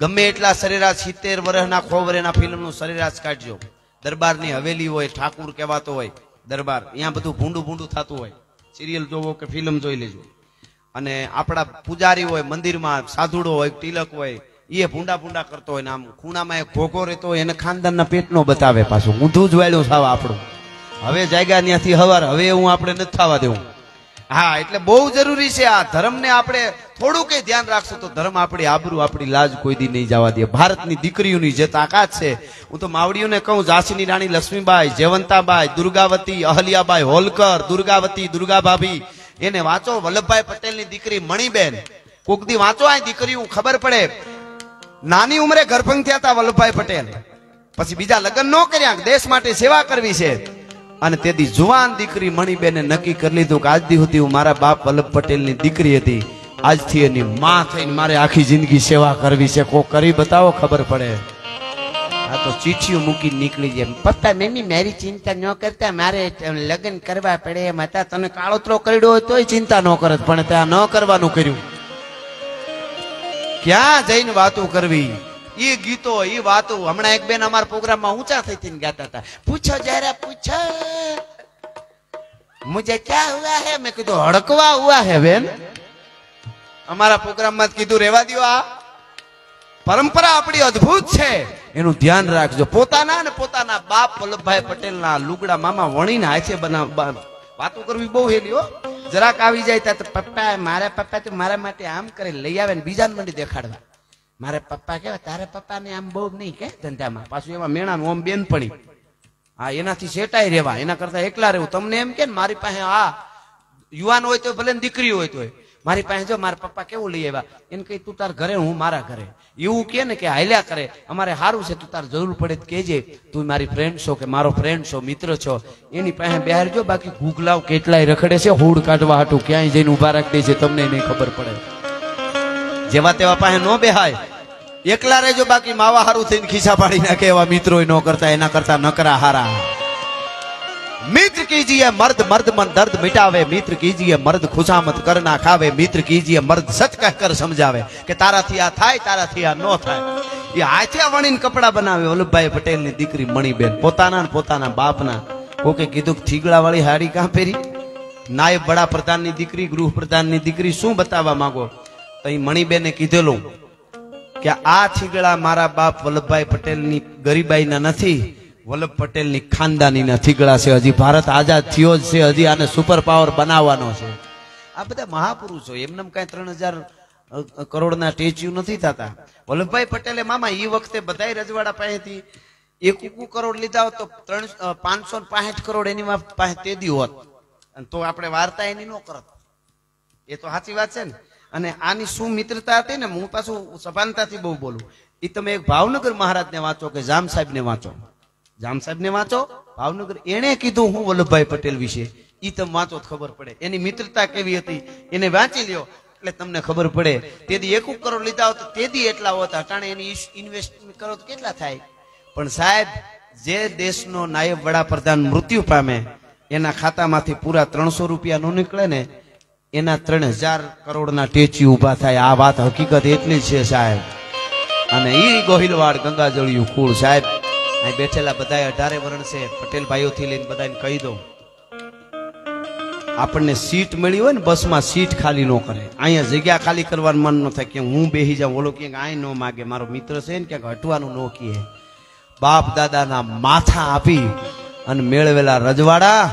ગમે એટલા સરેરાશ સિત્તેર વર્ષના ખોવરેના ફિલ્મનું સરેરાશ કાઢજો. દરબારની હવેલી હોય, ઠાકુર કહેવાતો હોય, દરબાર. અહીંયા બધું ભૂંડું ભૂંડું થતું હોય. સિરિયલ જોવો કે ફિલ્મ જોઈ લેજો. અને આપણા પૂજારી હોય, મંદિરમાં સાધુડો હોય, તિલક હોય એ ભૂંડા ભૂંડા કરતો હોય ને આમ ખૂણામાં એક ઘોઘો રહેતો હોય, એને ખાનદાનના પેટનો બતાવે પાછું. ઊંધું જ વાળ્યું સાવ આપણું. હવે જાગ્યા ત્યાંથી હવાર, હવે હું આપણે નથી થવા દેવું. હા, એટલે બહુ જરૂરી છે આ ધર્મને આપણે થોડું ધ્યાન રાખશું તો ધર્મ આપણી આબરૂ, આપણી લાજ કોઈ દી નહીં જવા દે. ભારતની દીકરીઓની જે તાકાત છે, હું તો માવડીઓને કહું, ઝાંસીની રાણી લક્ષ્મીબાઈ, જયવંતાબાઈ, દુર્ગાવતી, અહલ્યાબાઈ હોલકર, દુર્ગાવતી દુર્ગા ભાભી એને વાંચો, વલ્લભભાઈ પટેલની દીકરી મણીબેન. કોક દી વાંચો આ હું ખબર પડે? નાની ઉંમરે ગર્ભંગ થયા હતા વલ્લભભાઈ પટેલ. પછી બીજા લગ્ન ન કર્યા, દેશ માટે સેવા કરવી છે. અને તેથી જુવાન દીકરી મણીબેને નક્કી કરી લીધું કે આજથી સુધી હું મારા બાપ વલ્લભ પટેલની દીકરી હતી. આજથી એની માં થઈને મારે આખી જિંદગી સેવા કરવી છે. કોક કરી બતાવો, ખબર પડે. આ તો ચીઠીઓ મૂકી નીકળી જાય. પપ્પા મમ્મી મારી ચિંતા ન કરતા. મારે લગ્ન કરવા પડે એમ હતા. તને કાળોતરો કરડ્યો હોય તોય ચિંતા ન કરત, પણ ત્યાં ન કરવાનું કર્યું. ક્યાં જઈને વાતો કરવી? એ ગીતો, એ વાતો. હમણાં એક બેન અમારા પ્રોગ્રામમાં ઊંચા થઈ થઈને ગાતા હતા. પૂછો જરા, પૂછો. મુજે ક્યાં હુઆ હે? મેં કીધું, હડકવા હુઆ હે બેન. અમારા પ્રોગ્રામમાં કીધું, રેવા દો આ. પરંપરા આપણી અદ્ભુત છે. એનું ધ્યાન રાખજો. પોતાના ને પોતાના બાપ વલ્લભભાઈ પટેલના લુગડા મામા વણીને હાથે બનાવવા વાતો કરવી બહુ હેલી, હો. જરાક આવી જાય ત્યાં પપ્પા, મારા પપ્પા તો મારા માટે આમ કરે લઈ આવે ને બીજાને મંડી દેખાડવા. મારા પપ્પા કેવા, તારા પપ્પાને આમ બહુ નહીં કે ધંધામાં. પાછું એમાં મેણાનું ઓમ બેન પડી હા, એનાથી સેટાઈ રહેવા. એના કરતા એકલા રહેવું. તમને એમ કે મારી પાસે આ યુવાન હોય તો ભલે દીકરી હોય તો મારી પાસે જો મારા પપ્પા કેવું લઈ આવ્યા? એને કહી, તું તાર ઘરે, હું મારા ઘરે. એવું કે ને કે હાલ્યા કરે. અમારે સારું છે, તું તાર જરૂર પડે તો કહેજે. તું મારી ફ્રેન્ડ છો કે મારો ફ્રેન્ડ છો, મિત્ર છો? એની પાસે બેહારજો બાકી ભૂગલાવ કેટલાય રખડે છે, હોડ કાઢવા હાટું ક્યાંય જઈને ઊભા રાખી દે છે, તમને નહીં ખબર પડે. જેવા તેવા પાસે ન બેહાય. એકલા રહેજો બાકી, માવા હારું થઈને ખિસ્સા પાડી નાખે એવા મિત્રો ન કરતા, એના કરતા નકરા હારા. મિત્ર કીજીએ મર્દ મર્દ મન દર્દ મિટાવે. મિત્ર કીજીએ મર્દ ખુશામત કરના ખાવે મિત્ર કીજીએ મર્દ સચ કહ કર સમજાવે. કે તારાથી આ થાય, તારાથી આ ન થાય. એ હાથે વણીને કપડા બનાવે. વલ્લભભાઈ પટેલની દીકરી મણીબેન. પોતાના પોતાના બાપના. કોકે કીધું થીગડા વાળી હાડી કાં પહેરી? નાયબ વડાપ્રધાનની દીકરી, ગૃહપ્રધાનની દીકરી શું બતાવવા માંગો? તો એ મણીબેને કીધેલું કે આ થીગડા મારા બાપ વલ્લભભાઈ પટેલની ગરીબાઈના નથી. વલ્લભ પટેલની ખાનદાનીના થીગડા છે. હજી ભારત આઝાદ થયો જ છે. હજી આને સુપર પાવર બનાવવાનો છે. આ બધા મહાપુરુષો, એમને કઈ ત્રણ હજાર કરોડના સ્ટેચ્યુ નથી થતા. વલ્લભભાઈ પટેલે મામા એ વખતે બધાય રજવાડા પાસેથી એક ઉકુ કરોડ લીધા હોત તો ત્રણ પાંચસો પાસઠ કરોડ એની પાસે તેદી હોત. અને તો આપણે વાર્તા એની ન કરત. એ તો સાચી વાત છે ને. અને આની શું મિત્રતા હતી ને, હું પાછું સભાનતાથી બહુ બોલું. એ તમે એક ભાવનગર મહારાજને વાંચો કે જામ સાહેબને વાંચો. જામ સાહેબને વાંચો. ભાવનગર એણે કીધું હું વલ્લભભાઈ પટેલ વિશે. ઈ તમે વાંચો ખબર પડે. એની મિત્રતા કેવી હતી? એને વાંચી લ્યો. એટલે તમને ખબર પડે. તેથી એક કરોડ લીધા હોત તેથી એટલા હોતા. અટાણે એની ઇન્વેસ્ટ કરો તો કેટલા થાય? પણ સાહેબ, જે દેશનો નાયબ વડાપ્રધાન મૃત્યુ પામે, એના ખાતામાંથી પૂરા ત્રણસો રૂપિયા નો નીકળે ને, એના ત્રણ હજાર કરોડના ટેચી ઊભા થાય. આ વાત હકીકત એટલી છે સાહેબ. અને ઈ ગોહિલવાડ ગંગાજળિયું કુળ સાહેબ અહીં બેઠેલા બધા અઢારે વર્ણ છે. પટેલ ભાઈઓથી લઈને બધાને કહી દઉં. આપણને સીટ મળી હોય ને બસમાં સીટ ખાલી ન કરે. અહીંયા જગ્યા ખાલી કરવાનું મન ન થાય. કે હું બેસી જાઉં, ઓલો ક્યાંક અહીં ન માગે. મારો મિત્ર છે ને ક્યાંક હટવાનું ન કહે. બાપ દાદાના માથા આપી અને મેળવેલા રજવાડા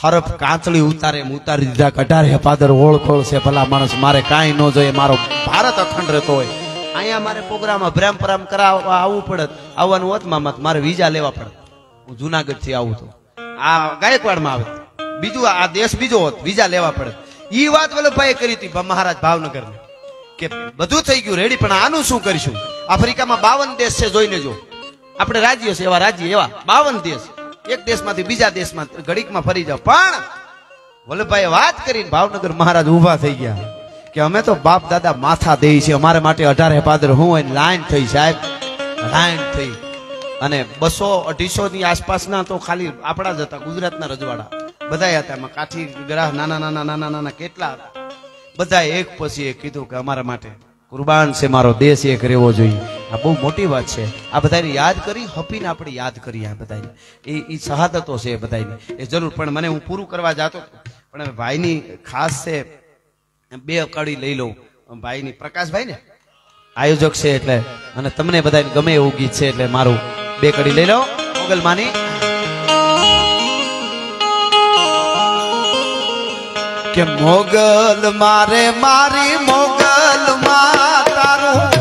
હરફ કાંચળી ઉતારે ઉતારી દીધા. કઢારે પાદર ઓળખોળ છે ભલા માણસ. મારે કાંઈ ન જોઈએ. મારો ભારત અખંડ રહેતો હોય. અહીંયા મારે પ્રોગ્રામ અભરામ પરામ કરાવવા આવવું પડે. આવવાનું હોત મામા મારે વિઝા લેવા પડે. હું જુનાગઢથી આવું તો. આ ગાયકવાડમાં આવે. બીજું આ દેશ બીજો હોત, વિઝા લેવા પડે. ઈ વાત વલ્લભભાઈ કરી હતી મહારાજ ભાવનગર કે બધું થઈ ગયું, રેડી, પણ આનું શું કરીશું? આફ્રિકામાં બાવન દેશ છે, જોઈને જો. આપણે રાજ્ય છે, એવા રાજ્ય, એવા બાવન દેશ. એક દેશમાંથી બીજા દેશમાં ઘડીકમાં ફરી જાવ પણ વલ્લભભાઈ વાત કરીને ભાવનગર મહારાજ ઊભા થઈ ગયા. કે અમે તો બાપ દાદા માથા દઈ છે અમારે માટે અઢારે પાદર હું હોય લાઈન થઈ સાહેબ. લાઈન થઈ. અને બસો અઢીસો ની આસપાસના તો ખાલી આપણા જ હતા, ગુજરાતના રજવાડા. બધા હતા એમાં. કાઠી ગ્રાહ નાના નાના નાના નાના કેટલા હતા. બધા એક પછી એક કીધું કે અમારા માટે કુરબાન છે, મારો દેશ એક રહેવો જોઈએ. આ બહુ મોટી વાત છે. આ બધાને યાદ કરી, હપીને આપણે યાદ કરી આ બધાને એ એ શહાદતો છે એ બધાની એ જરૂર, પણ મને હું પૂરું કરવા જાતો પણ ભાઈની ખાસ છે બે કડી લઈ લઉં. ભાઈની પ્રકાશભાઈ ને આયોજક છે એટલે અને તમને બધા ગમે એવું ગીત છે એટલે મારું બે કડી લઈ લો. મોગલમાની કે મોગલ મારે મારી મોગલ માં તારું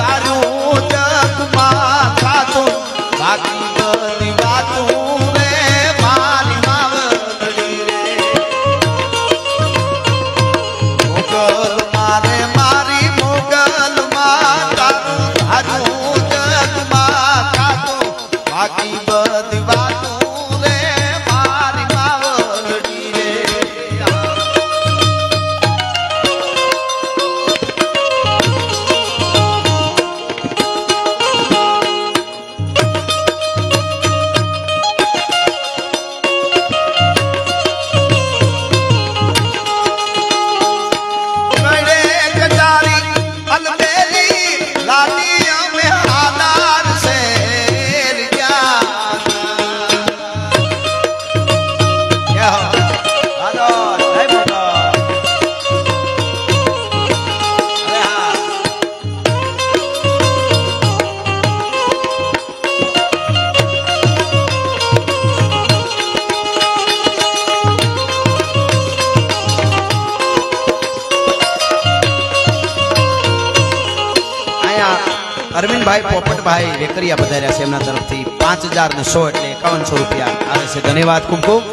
અરવિંદભાઈ પોપટભાઈ વેકરિયા પધાર્યા છે એમના તરફથી પાંચ હજાર ને સો એટલે એકાવનસો રૂપિયા આવે છે. ધન્યવાદ ખૂબ ખૂબ.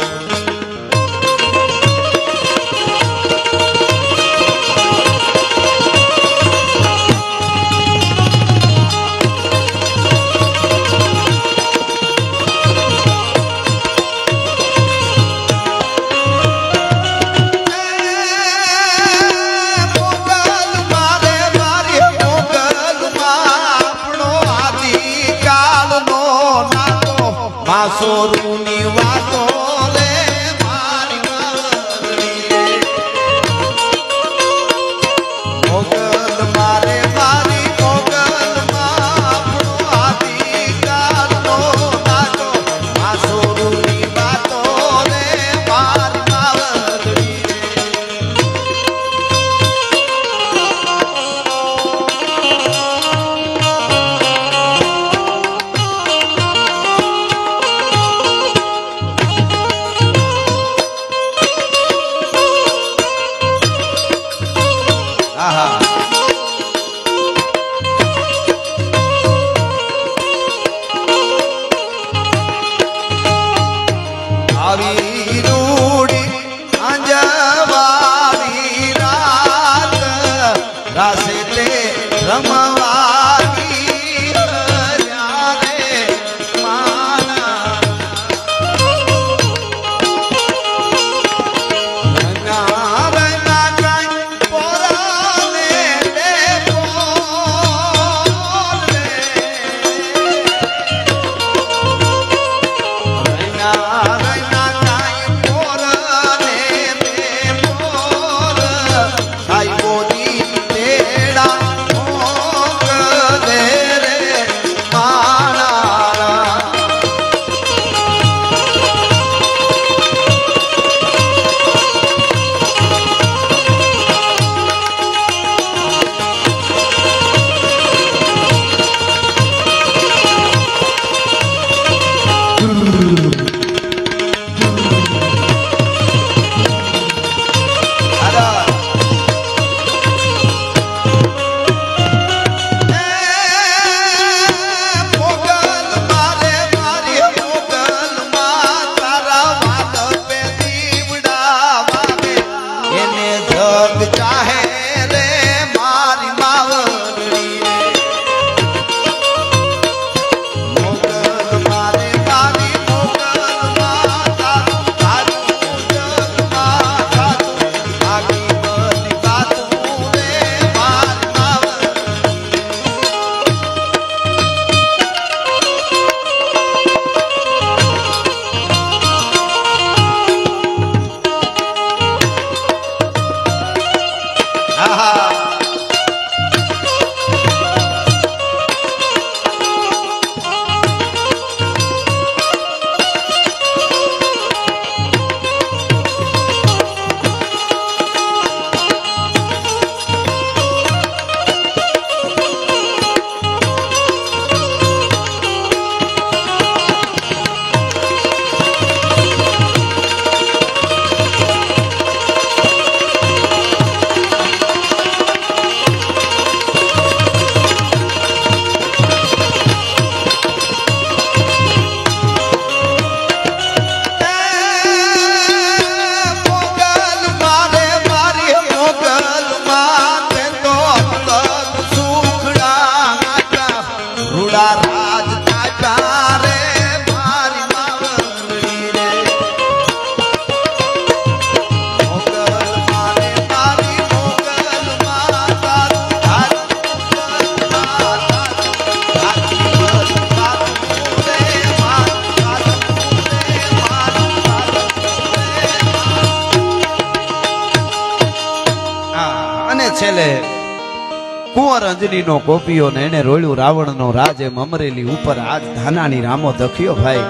અંજનીનો ગોપીઓ ને એને રોળ્યું રાવણનો રાજ એમ અમરેલી ઉપર આજ ધાનાની રામો દખ્યો ભાઈ.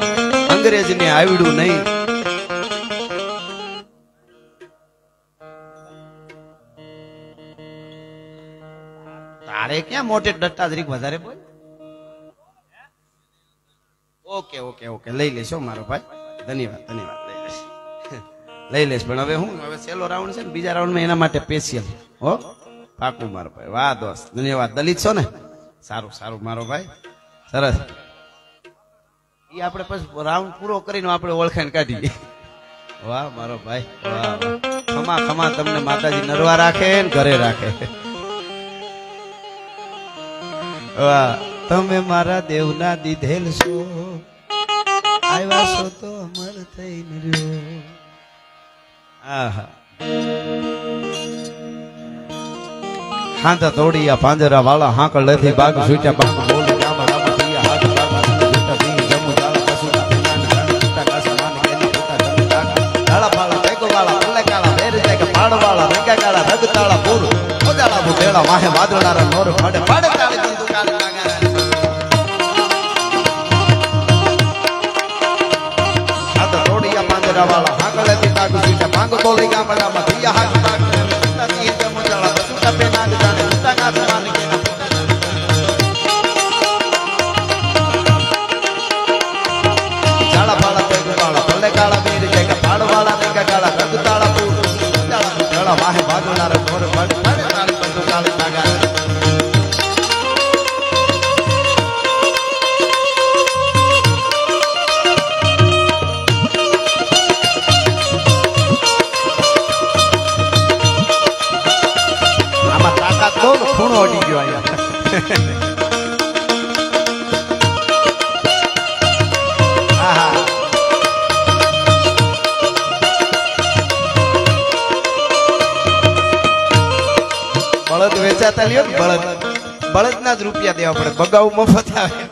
અંગ્રેજને આવડ્યું નહીં. તારે ક્યાં મોટે ડટ્ટા તરીક વધારે બોલ? ઓકે ઓકે ઓકે, લઈ લેશો મારો ભાઈ. ધન્યવાદ ધન્યવાદ, લઈ લેશ. લઈ લેશ, પણ હવે હું? હવે છેલ્લો રાઉન્ડ છે ને, બીજા રાઉન્ડમાં એના માટે સ્પેશિયલ હો? પાકું મારો ભાઈ. વાહ, દોસ્ત. ધન્યવાદ. દલિત છો ને? સારું સારું. મારો ભાઈ. સરસ. એ આપણે પછી રાઉન્ડ પૂરો કરીને આપણે ઓળખાણ કાઢીએ. વાહ, મારો ભાઈ. વાહ. ખમા ખમા તમને માતાજી નરવા રાખે ને ઘરે રાખે. વાહ. તમે મારા દેવના દીધેલ છો. આવ્યા છો તો અમર થઈ રહ્યો. આહા. હાંતા તોડિયા પાંજરા વાળા, હાંકળ લેથી બાગ છૂટ્યા, બાગ બોલી ગામા ગામા પિયા હાથ બાગ છૂટા ભી જમુ જાળા લેથી બાગ છૂટ્યા બોલી ગામડામાં ભગાવ મફત આવે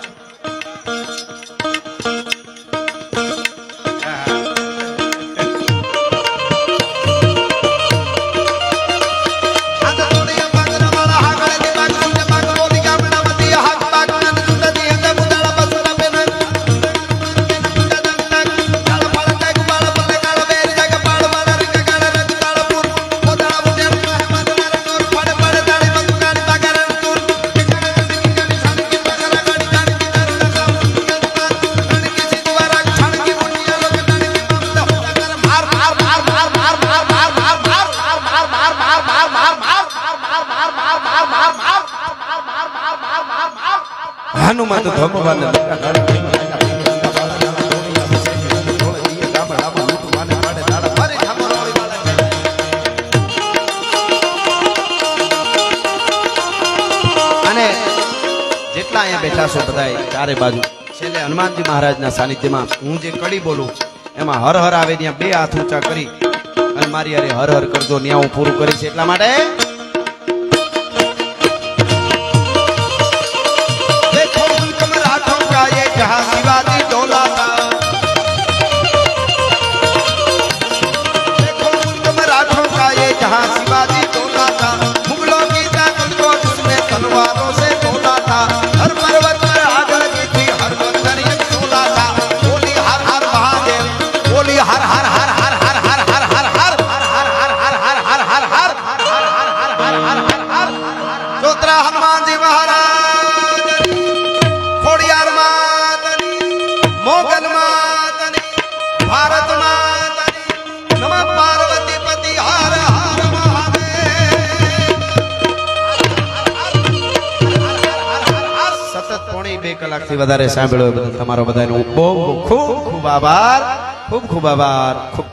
સાનિધ્યમાં હું જે કડી બોલું એમાં હર હર આવે ત્યાં બે હાથ ઊંચા કરી અને મારી અરે હર હર કરજો ત્યાં હું પૂરું કરીશ એટલા માટે વધારે સાંભળ્યો તમારો બધાનો ખૂબ ખૂબ આભાર. ખૂબ ખૂબ આભાર. ખૂબ